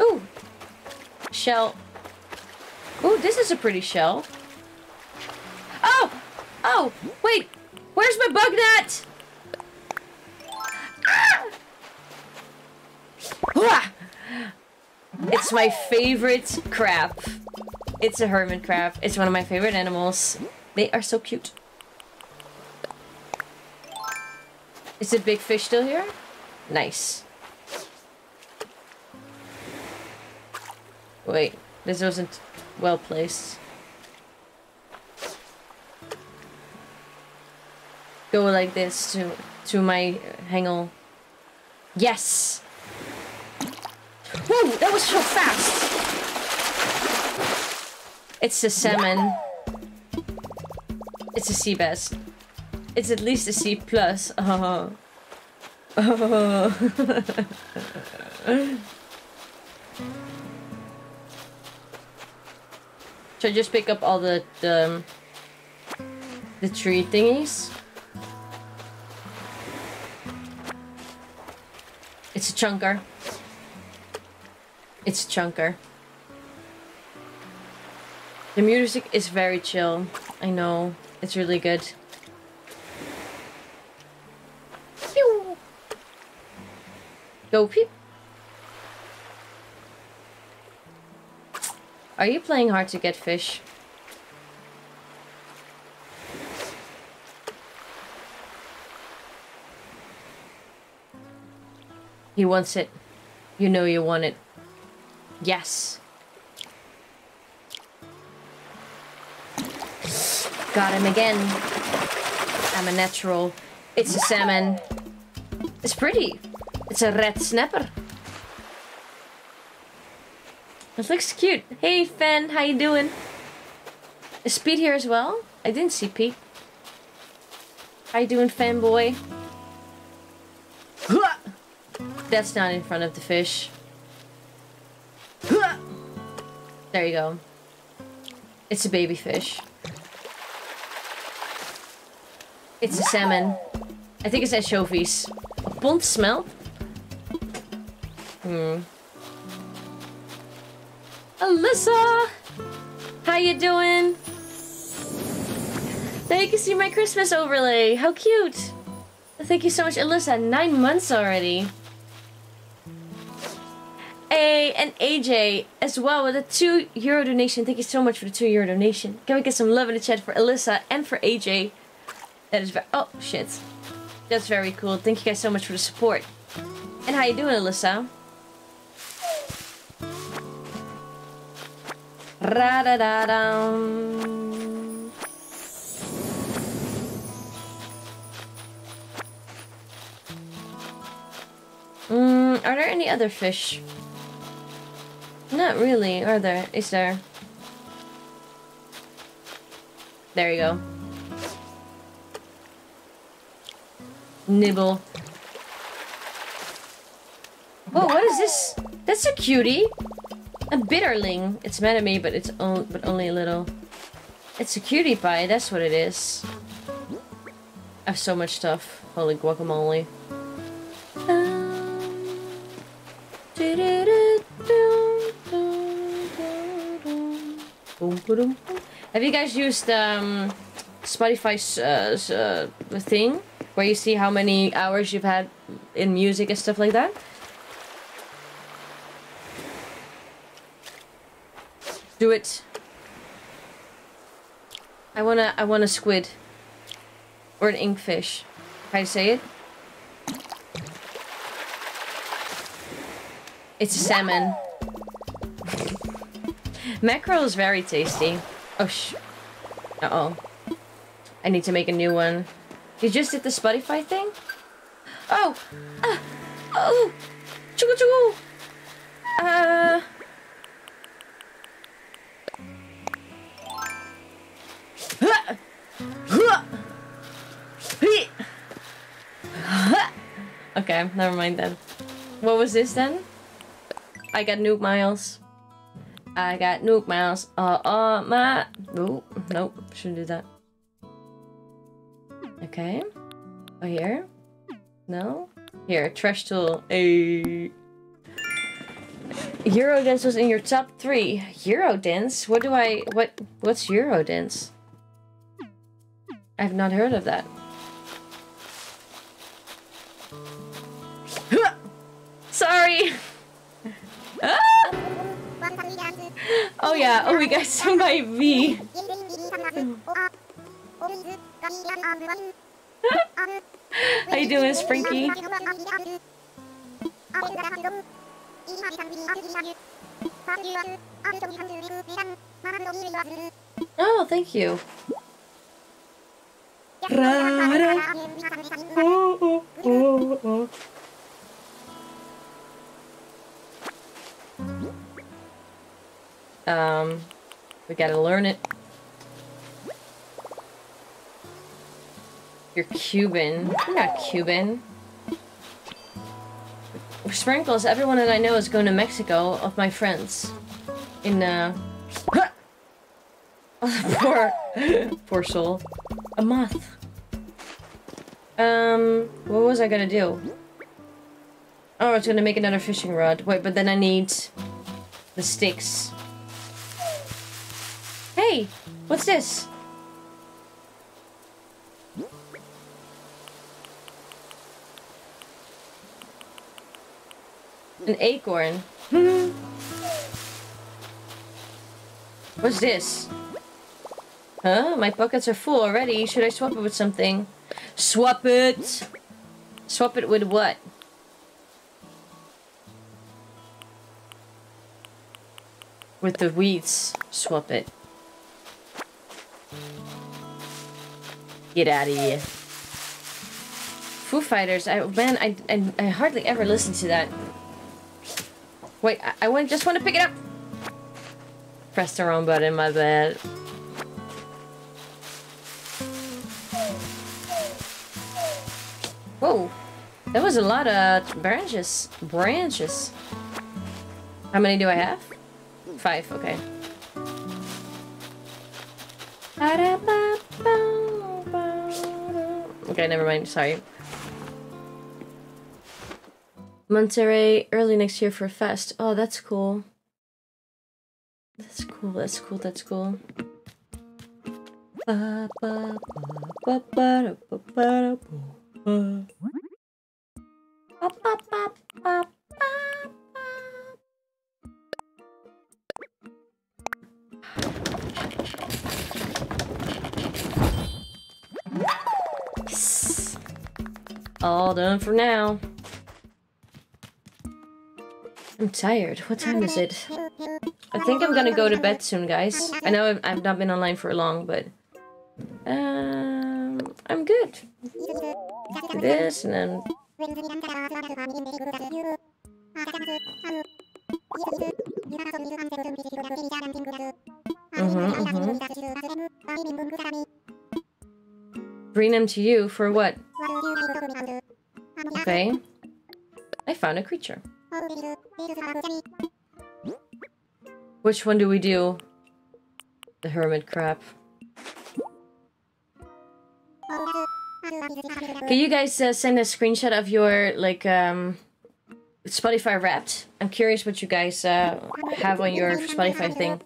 Ooh! Shell. Ooh, this is a pretty shell. Oh! Oh! Wait! Where's my bug net? It's my favorite crab. It's a hermit crab. It's one of my favorite animals. They are so cute. Is the big fish still here? Nice. Wait, this wasn't well placed. Go like this to to my hangel. Yes! Whoa, that was so fast! It's a salmon. It's a sea bass. It's at least a C plus. Oh. *laughs* Oh. Should I just pick up all the the, um, the tree thingies? It's a chunker. It's chunker. The music is very chill. I know. It's really good. Pew! Go peep. Are you playing hard to get fish? He wants it. You know you want it. Yes. Got him again. I'm a natural. It's a salmon. It's pretty. It's a red snapper. It looks cute. Hey, Fen, how you doing? Is Pete here as well? I didn't see Pete. How you doing, Fenboy? *laughs* That's not in front of the fish. There you go. It's a baby fish. It's a salmon. I think it's anchovies. A pond smelt? Hmm. Alissa! How you doing? Now you can see my Christmas overlay. How cute! Thank you so much, Alissa. Nine months already. And AJ as well with a two euro donation. Thank you so much for the two euro donation. Can we get some love in the chat for Alissa and for AJ? That is very- oh, shit. That's very cool. Thank you guys so much for the support. And how you doing, Alissa? ra da da dum. Mm, are there any other fish? Not really, are there? Is there? There you go. Nibble. Whoa, what is this? That's a cutie. A bitterling. It's mad at me, but it's on, but only a little. It's a cutie pie. That's what it is. I have so much stuff. Holy guacamole. Have you guys used um, Spotify's uh, uh, thing where you see how many hours you've had in music and stuff like that? Do it. I wanna, I want a squid. Or an inkfish. How do you say it? It's a salmon. Mackerel is very tasty. Oh, sh... Uh-oh. I need to make a new one. You just did the Spotify thing? Oh! Uh, oh! Chugu chugu! Uh... *laughs* Okay, never mind then. What was this then? I got Nook Miles. I got Nuke Mouse. Uh, uh, my. Nope, nope. Shouldn't do that. Okay. Oh, here? No? Here, trash tool. A. Eurodance was in your top three. Eurodance? What do I. What? What's Eurodance? I've not heard of that. *gasps* Sorry! *laughs* Ah! Oh yeah, oh we got some by V. How you doing, Sprinky? Oh, thank you. Oh, oh, oh, oh. Um, we gotta learn it. You're Cuban. You're not Cuban. Sprinkles, everyone that I know is going to Mexico of my friends. In, uh... *laughs* poor... *laughs* poor soul. A moth. Um, what was I gonna do? Oh, I was gonna make another fishing rod. Wait, but then I need the sticks. Hey, what's this? An acorn. *laughs* What's this? Huh? My buckets are full already. Should I swap it with something? Swap it! Swap it with what? With the weeds. Swap it. Get out of here. Foo Fighters. I man, I, I, I hardly ever listen to that. Wait, I, I just want to pick it up. Press the wrong button, my bad. Whoa, that was a lot of branches. Branches. How many do I have? Five, okay. Okay, never mind, sorry. Monterey early next year for a fest. Oh, that's cool. That's cool, that's cool, that's cool. All done for now. I'm tired. What time is it? I think I'm gonna go to bed soon, guys. I know I've, not been online for long, but... Um, I'm good this and then Mm-hmm, mm-hmm. Bring them to you for what? Okay. I found a creature. Which one do we do? The hermit crab. Can you guys uh, send a screenshot of your, like, um, Spotify Wrapped? I'm curious what you guys uh, have on your Spotify thing.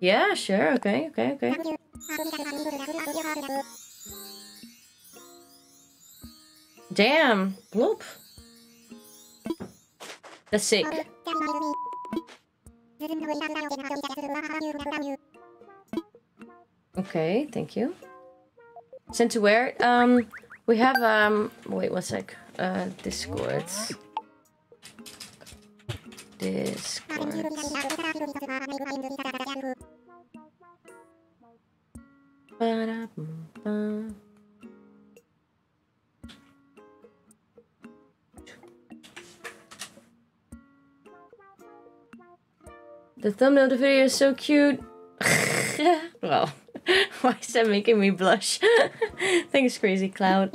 Yeah, sure, okay, okay, okay. Damn, bloop. That's sick. Okay, thank you. Sent to where? Um, we have, um, wait one sec. Uh, Discord. Discord. The thumbnail of the video is so cute. *laughs* well, *laughs* Why is that making me blush? *laughs* Thanks, Crazy Cloud.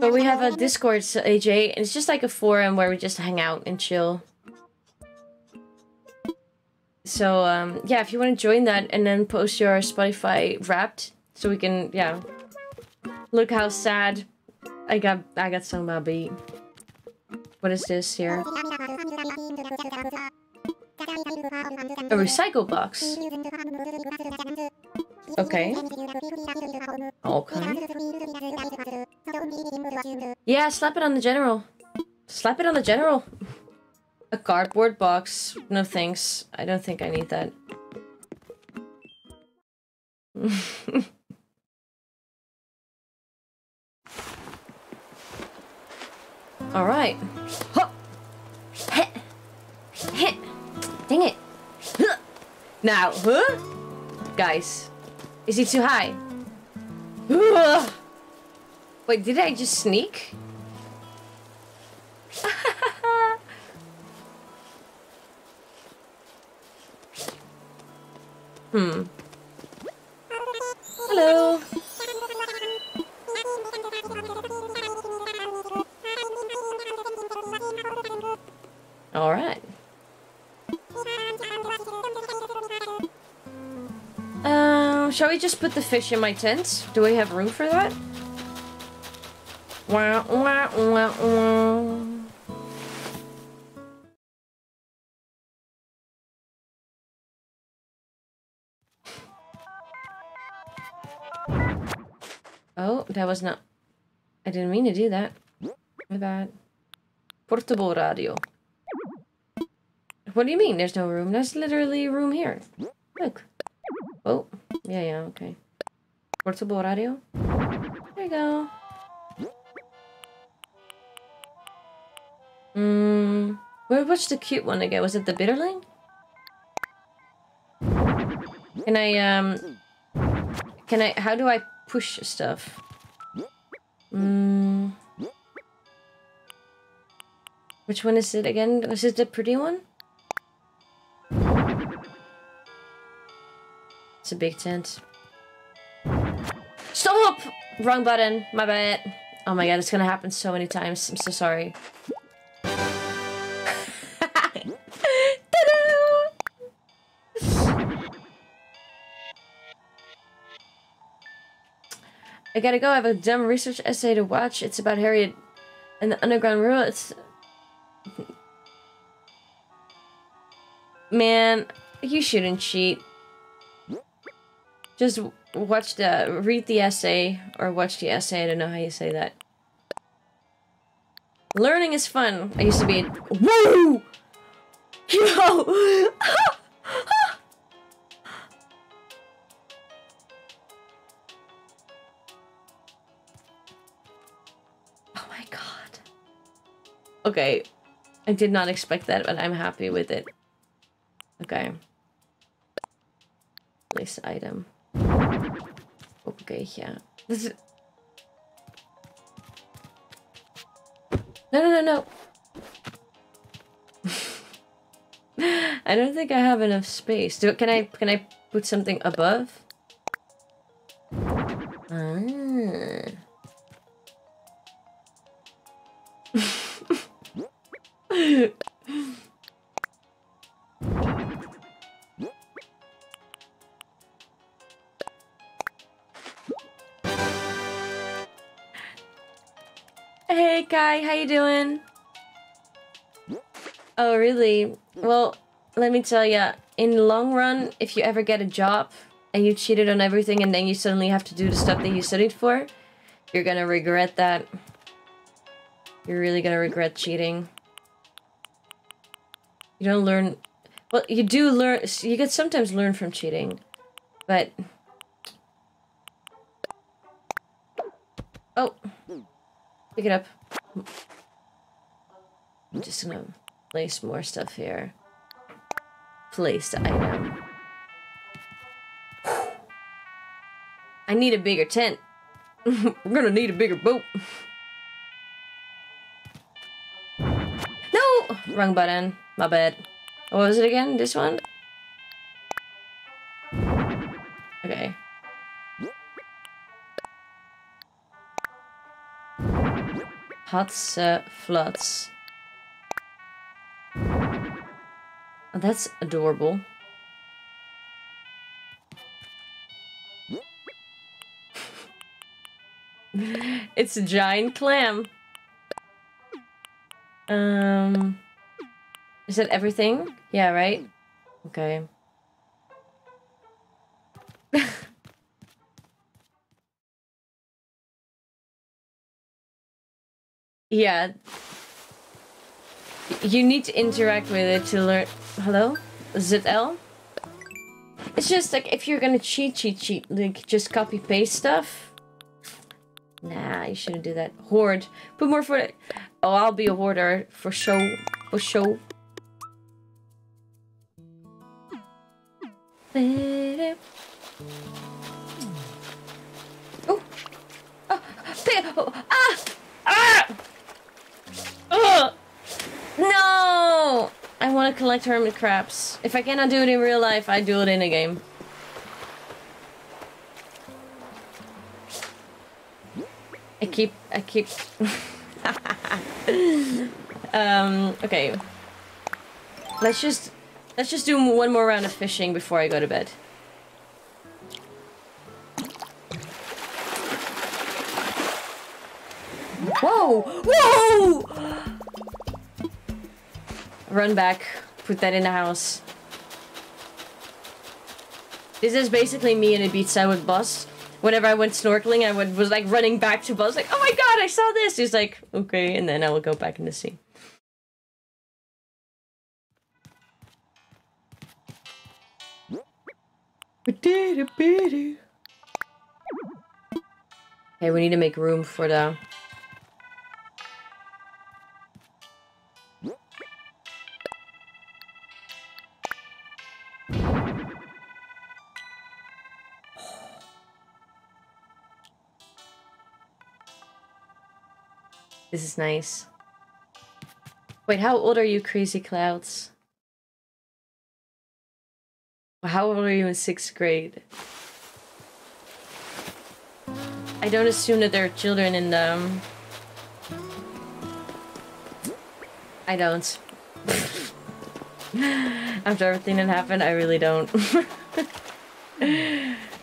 But we have a Discord, AJ, and it's just like a forum where we just hang out and chill. So, um, yeah, if you want to join that and then post your Spotify wrapped, so we can, yeah. Look how sad I got, I got sung by beat. What is this here? A recycle box. Okay. Okay. Yeah, slap it on the general. Slap it on the general. A cardboard box. No thanks. I don't think I need that. *laughs* All right. *laughs* Dang it. *laughs* Now, huh? Guys, is he too high? Wait, did I just sneak? *laughs* hmm. Hello. All right. Um, shall we just put the fish in my tent? Do we have room for that? Wah, wah, wah, wah. Oh, that was not... I didn't mean to do that. My bad. Portable radio. What do you mean there's no room? There's literally room here. Look. Oh, yeah, yeah, okay. Portable radio. There you go. Hmm. Where was the cute one again? Was it the bitterling? Can I, um... Can I... How do I push stuff? Hmm... Which one is it again? Was it the pretty one? It's a big tent. Stop! Wrong button. My bad. Oh my god, it's gonna happen so many times. I'm so sorry. *laughs* I gotta go. I have a dumb research essay to watch. It's about Harriet and the Underground Railroad. It's... Man, you shouldn't cheat. Just watch the, read the essay, or watch the essay, I don't know how you say that. Learning is fun. I used to be, woo! *laughs* Yo! *laughs* oh my god. Okay, I did not expect that, but I'm happy with it. Okay. Place item. Okay, yeah. No, no, no, no. *laughs* I don't think I have enough space. Do can I can I put something above? Kai, how you doing? Oh really? Well, let me tell you, in the long run, if you ever get a job and you cheated on everything and then you suddenly have to do the stuff that you studied for, you're gonna regret that. You're really gonna regret cheating. You don't learn... Well, you do learn... You can sometimes learn from cheating, but... Oh. Pick it up. I'm just gonna place more stuff here. Place item. I need a bigger tent. *laughs* We're gonna need a bigger boat. No! Wrong button. My bad. What was it again? This one? Okay. Huts, uh, floods. That's adorable. *laughs* it's a giant clam. Um, is that everything? Yeah, right? Okay. Yeah. You need to interact with it to learn. Hello? ZL? It's just like if you're gonna cheat, cheat, cheat, like just copy paste stuff. Nah, you shouldn't do that. Hoard. Put more for it. Oh, I'll be a hoarder for show. For show. Oh. Oh. oh. Ah! Ah! Ugh. I want to collect hermit crabs. If I cannot do it in real life, I do it in a game. I keep... I keep... *laughs* um, okay. Let's just... Let's just do one more round of fishing before I go to bed. Whoa! Whoa! Run back. Put that in the house. This is basically me in Ibiza with Buzz. Whenever I went snorkeling, I would, was like running back to Buzz, like, oh my god, I saw this! He's like, okay, and then I will go back in the sea. Okay, we need to make room for the... This is nice. Wait, how old are you, Crazy Clouds? How old are you in sixth grade? I don't assume that there are children in them. I don't. *laughs* After everything that happened, I really don't. *laughs*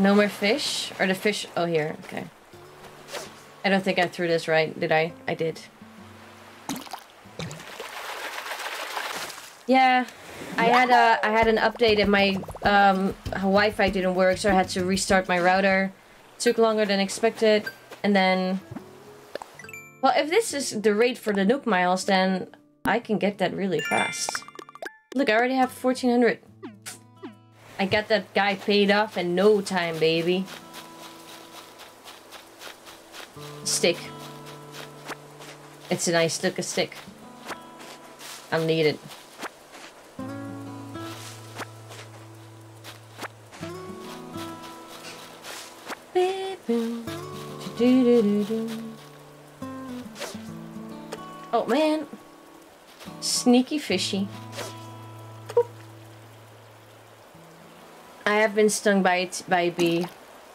No more fish? Or the fish... Oh, here. Okay. I don't think I threw this right, did I? I did. Yeah, I had a I had an update and my um, Wi-Fi didn't work, so I had to restart my router. Took longer than expected, and then. Well, if this is the rate for the Nook miles, then I can get that really fast. Look, I already have 1400. I got that guy paid off in no time, baby. Stick. It's a nice look of stick. I'll need it. Oh man. Sneaky fishy. Have been stung by by a bee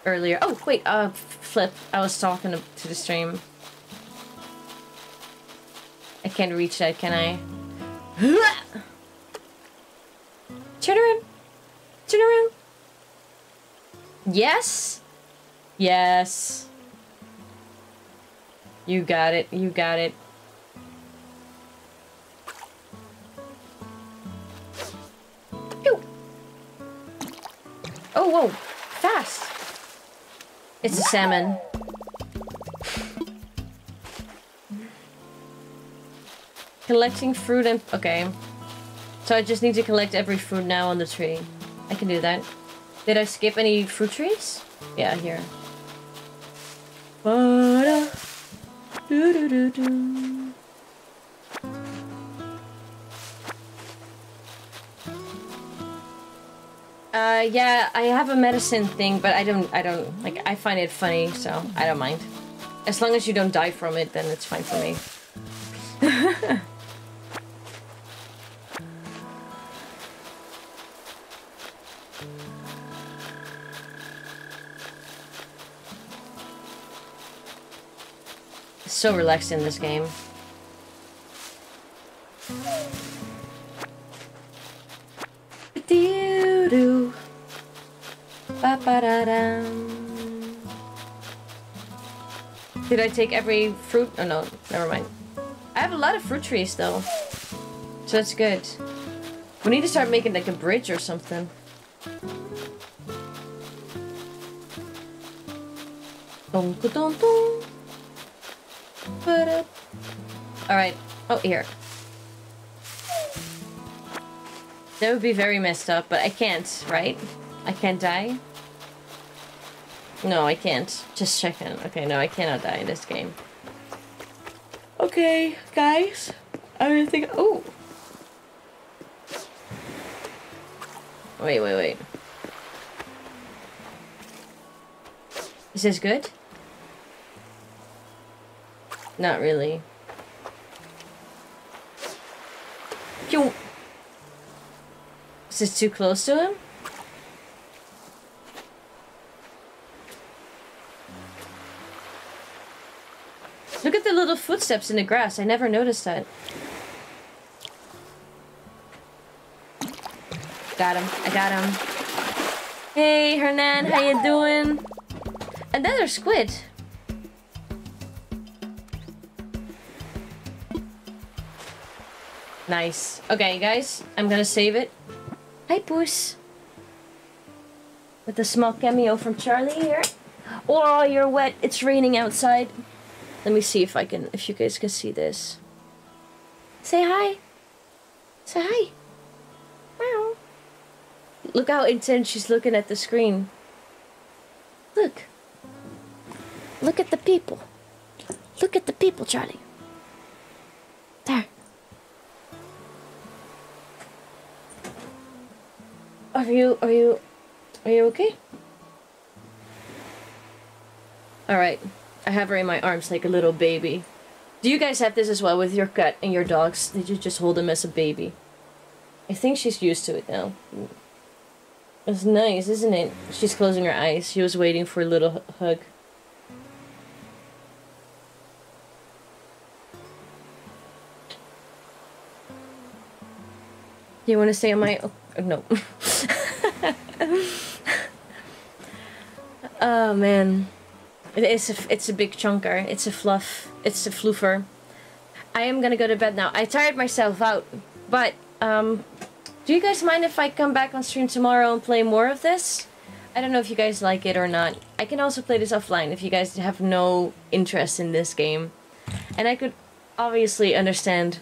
earlier. Oh, wait, uh, flip. I was talking to, to the stream. I can't reach that, can I? *gasps* Turn around. Turn around. Yes. Yes. You got it. You got it. Oh, whoa. Fast. It's a salmon. Collecting fruit and... Okay. So I just need to collect every fruit now on the tree. I can do that. Did I skip any fruit trees? Yeah, here. Do do do do. Uh, yeah, I have a medicine thing, but I don't, I don't, like, I find it funny, so I don't mind. As long as you don't die from it, then it's fine for me. *laughs* so relaxed in this game. Doo-doo. Did I take every fruit? Oh no, never mind. I have a lot of fruit trees though. So that's good. We need to start making like a bridge or something. Alright. Oh, here. That would be very messed up, but I can't, right? I can't die? No, I can't. Just checking. Okay, no, I cannot die in this game. Okay, guys. I am think- oh! Wait, wait, wait. Is this good? Not really. You. Is this too close to him? Footsteps in the grass. I never noticed that. Got him. I got him. Hey, Hernan, how you doing? Another squid. Nice. Okay, guys, I'm gonna save it. Hi, Puss. With a small cameo from Charlie here. Oh, you're wet. It's raining outside. Let me see if I can, if you guys can see this. Say hi. Say hi. Meow. Look how intense she's looking at the screen. Look. Look at the people. Look at the people, Charlie. There. Are you, are you, are you okay? Alright. I have her in my arms like a little baby. Do you guys have this as well with your cat and your dogs? Did you just hold them as a baby? I think she's used to it now. It's nice, isn't it? She's closing her eyes. She was waiting for a little hug. Do you want to stay on my... Oh, no. *laughs* oh, man. It is a, it's a big chunker. It's a fluff. It's a floofer. I am gonna go to bed now. I tired myself out. But, um... Do you guys mind if I come back on stream tomorrow and play more of this? I don't know if you guys like it or not. I can also play this offline if you guys have no interest in this game. And I could obviously understand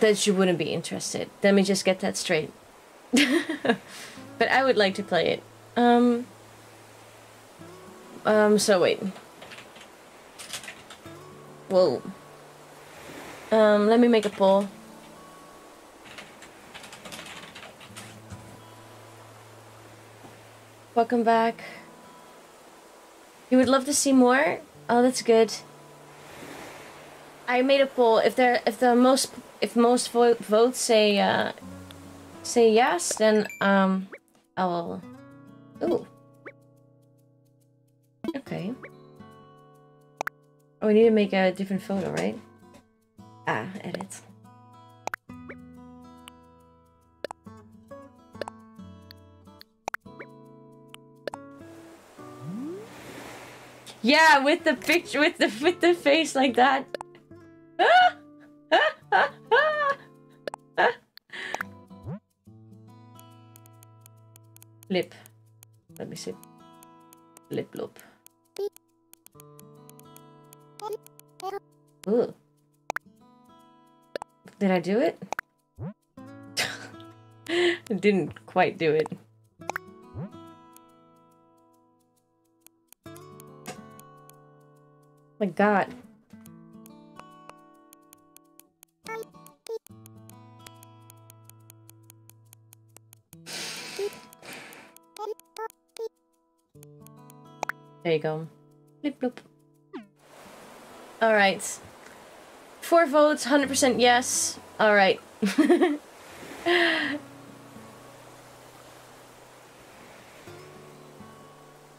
that you wouldn't be interested. Let me just get that straight. *laughs* but I would like to play it. Um, um, so wait. Whoa. Um, let me make a poll. Welcome back. You would love to see more? Oh, that's good. I made a poll. If there, if the most, if most vo votes say, uh, say yes, then um, I will. Ooh. Okay. Oh, we need to make a different photo, right? Ah, edit. Yeah, with the picture, with the with the face like that. Lip. Let me see. Lip loop. Ooh. Did I do it? *laughs* I didn't quite do it. My god. There you go. Blip bloop. Alright. Four votes, 100% yes. Alright. *laughs*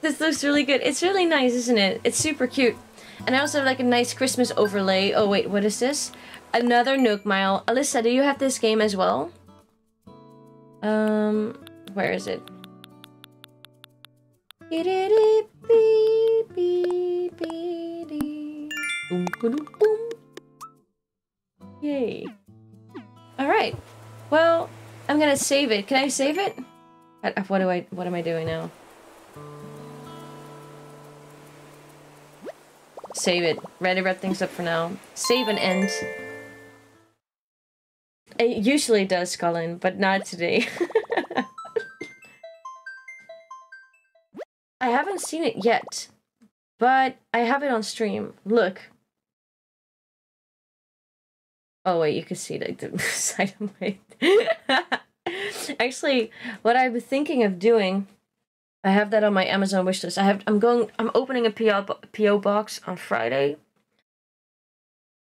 this looks really good. It's really nice, isn't it? It's super cute. And I also have like a nice Christmas overlay. Oh wait, what is this? Another Nook Mile. Alissa, do you have this game as well? Um, where is it? Yay. Alright. Well, I'm gonna save it. Can I save it? What uh, do I what am I doing now? Save it. Ready to wrap things up for now. Save and end. It usually does, Colin, but not today. *laughs* I haven't seen it yet, but I have it on stream. Look. Oh wait, you can see like the *laughs* side of my. *laughs* Actually, what I was thinking of doing, I have that on my Amazon wish list. I have. I'm going. I'm opening a PO PO box on Friday.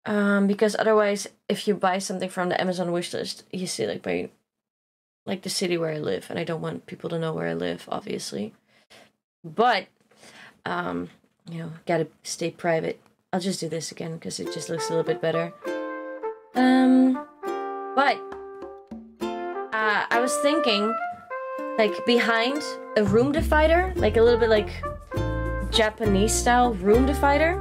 Um, because otherwise, if you buy something from the Amazon wish list, you see like my, like the city where I live, and I don't want people to know where I live, obviously. But, um, you know, gotta stay private. I'll just do this again because it just looks a little bit better. Um, but uh, I was thinking, like behind a room divider, like a little bit like Japanese style room divider,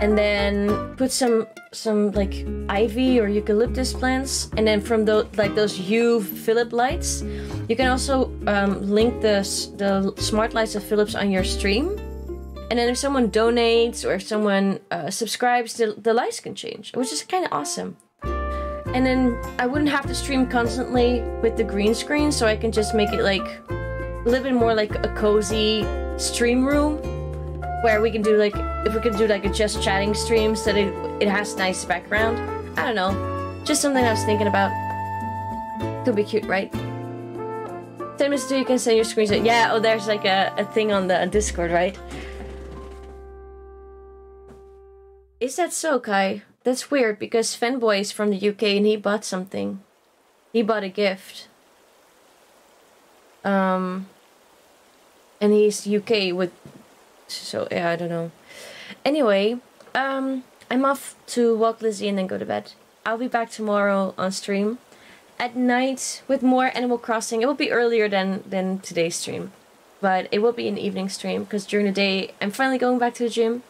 and then put some some like ivy or eucalyptus plants, and then from those like those Hue Philip lights, you can also um, link the the smart lights of Philips on your stream and then if someone donates or if someone uh, subscribes, the, the lights can change, which is kind of awesome. And then I wouldn't have to stream constantly with the green screen, so I can just make it like a little bit more like a cozy stream room where we can do like if we could do like a just chatting stream so that it, it has nice background. I don't know. Just something I was thinking about. Could be cute, right? Ten minutes you can send your screenshot. Yeah, oh there's like a, a thing on the Discord, right? Is that so, Kai? That's weird because Fenboy is from the UK and he bought something. He bought a gift. Um, and he's UK with, so yeah, I don't know. Anyway, um, I'm off to walk Lizzie and then go to bed. I'll be back tomorrow on stream at night with more Animal Crossing. It will be earlier than than today's stream, but it will be an evening stream because during the day I'm finally going back to the gym.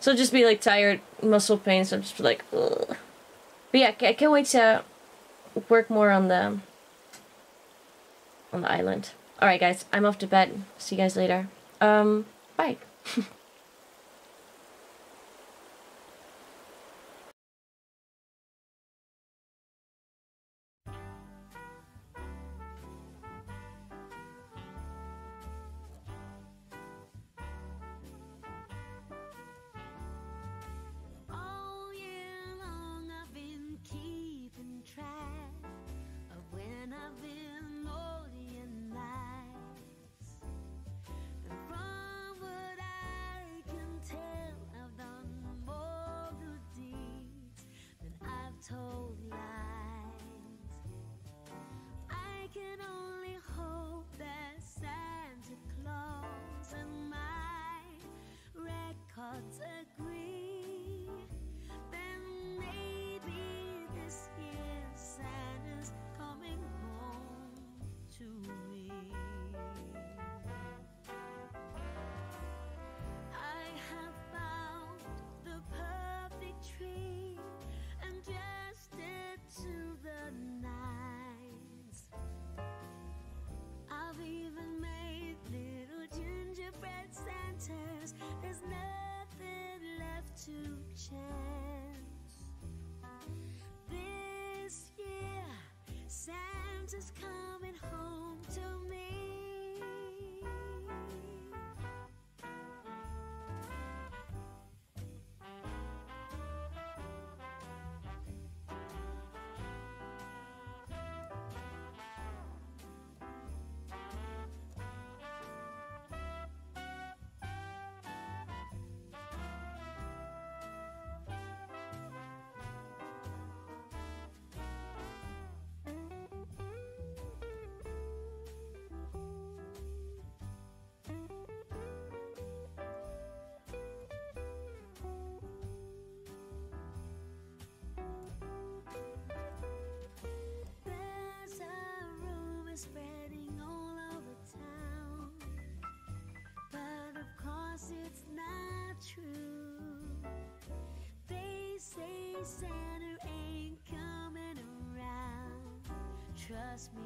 So just be like tired, muscle pain. So I'm just like, ugh. But yeah, I can't wait to work more on the on the island. All right, guys, I'm off to bed. See you guys later. Um, bye. *laughs* Just it's kind Santa ain't coming around. Trust me,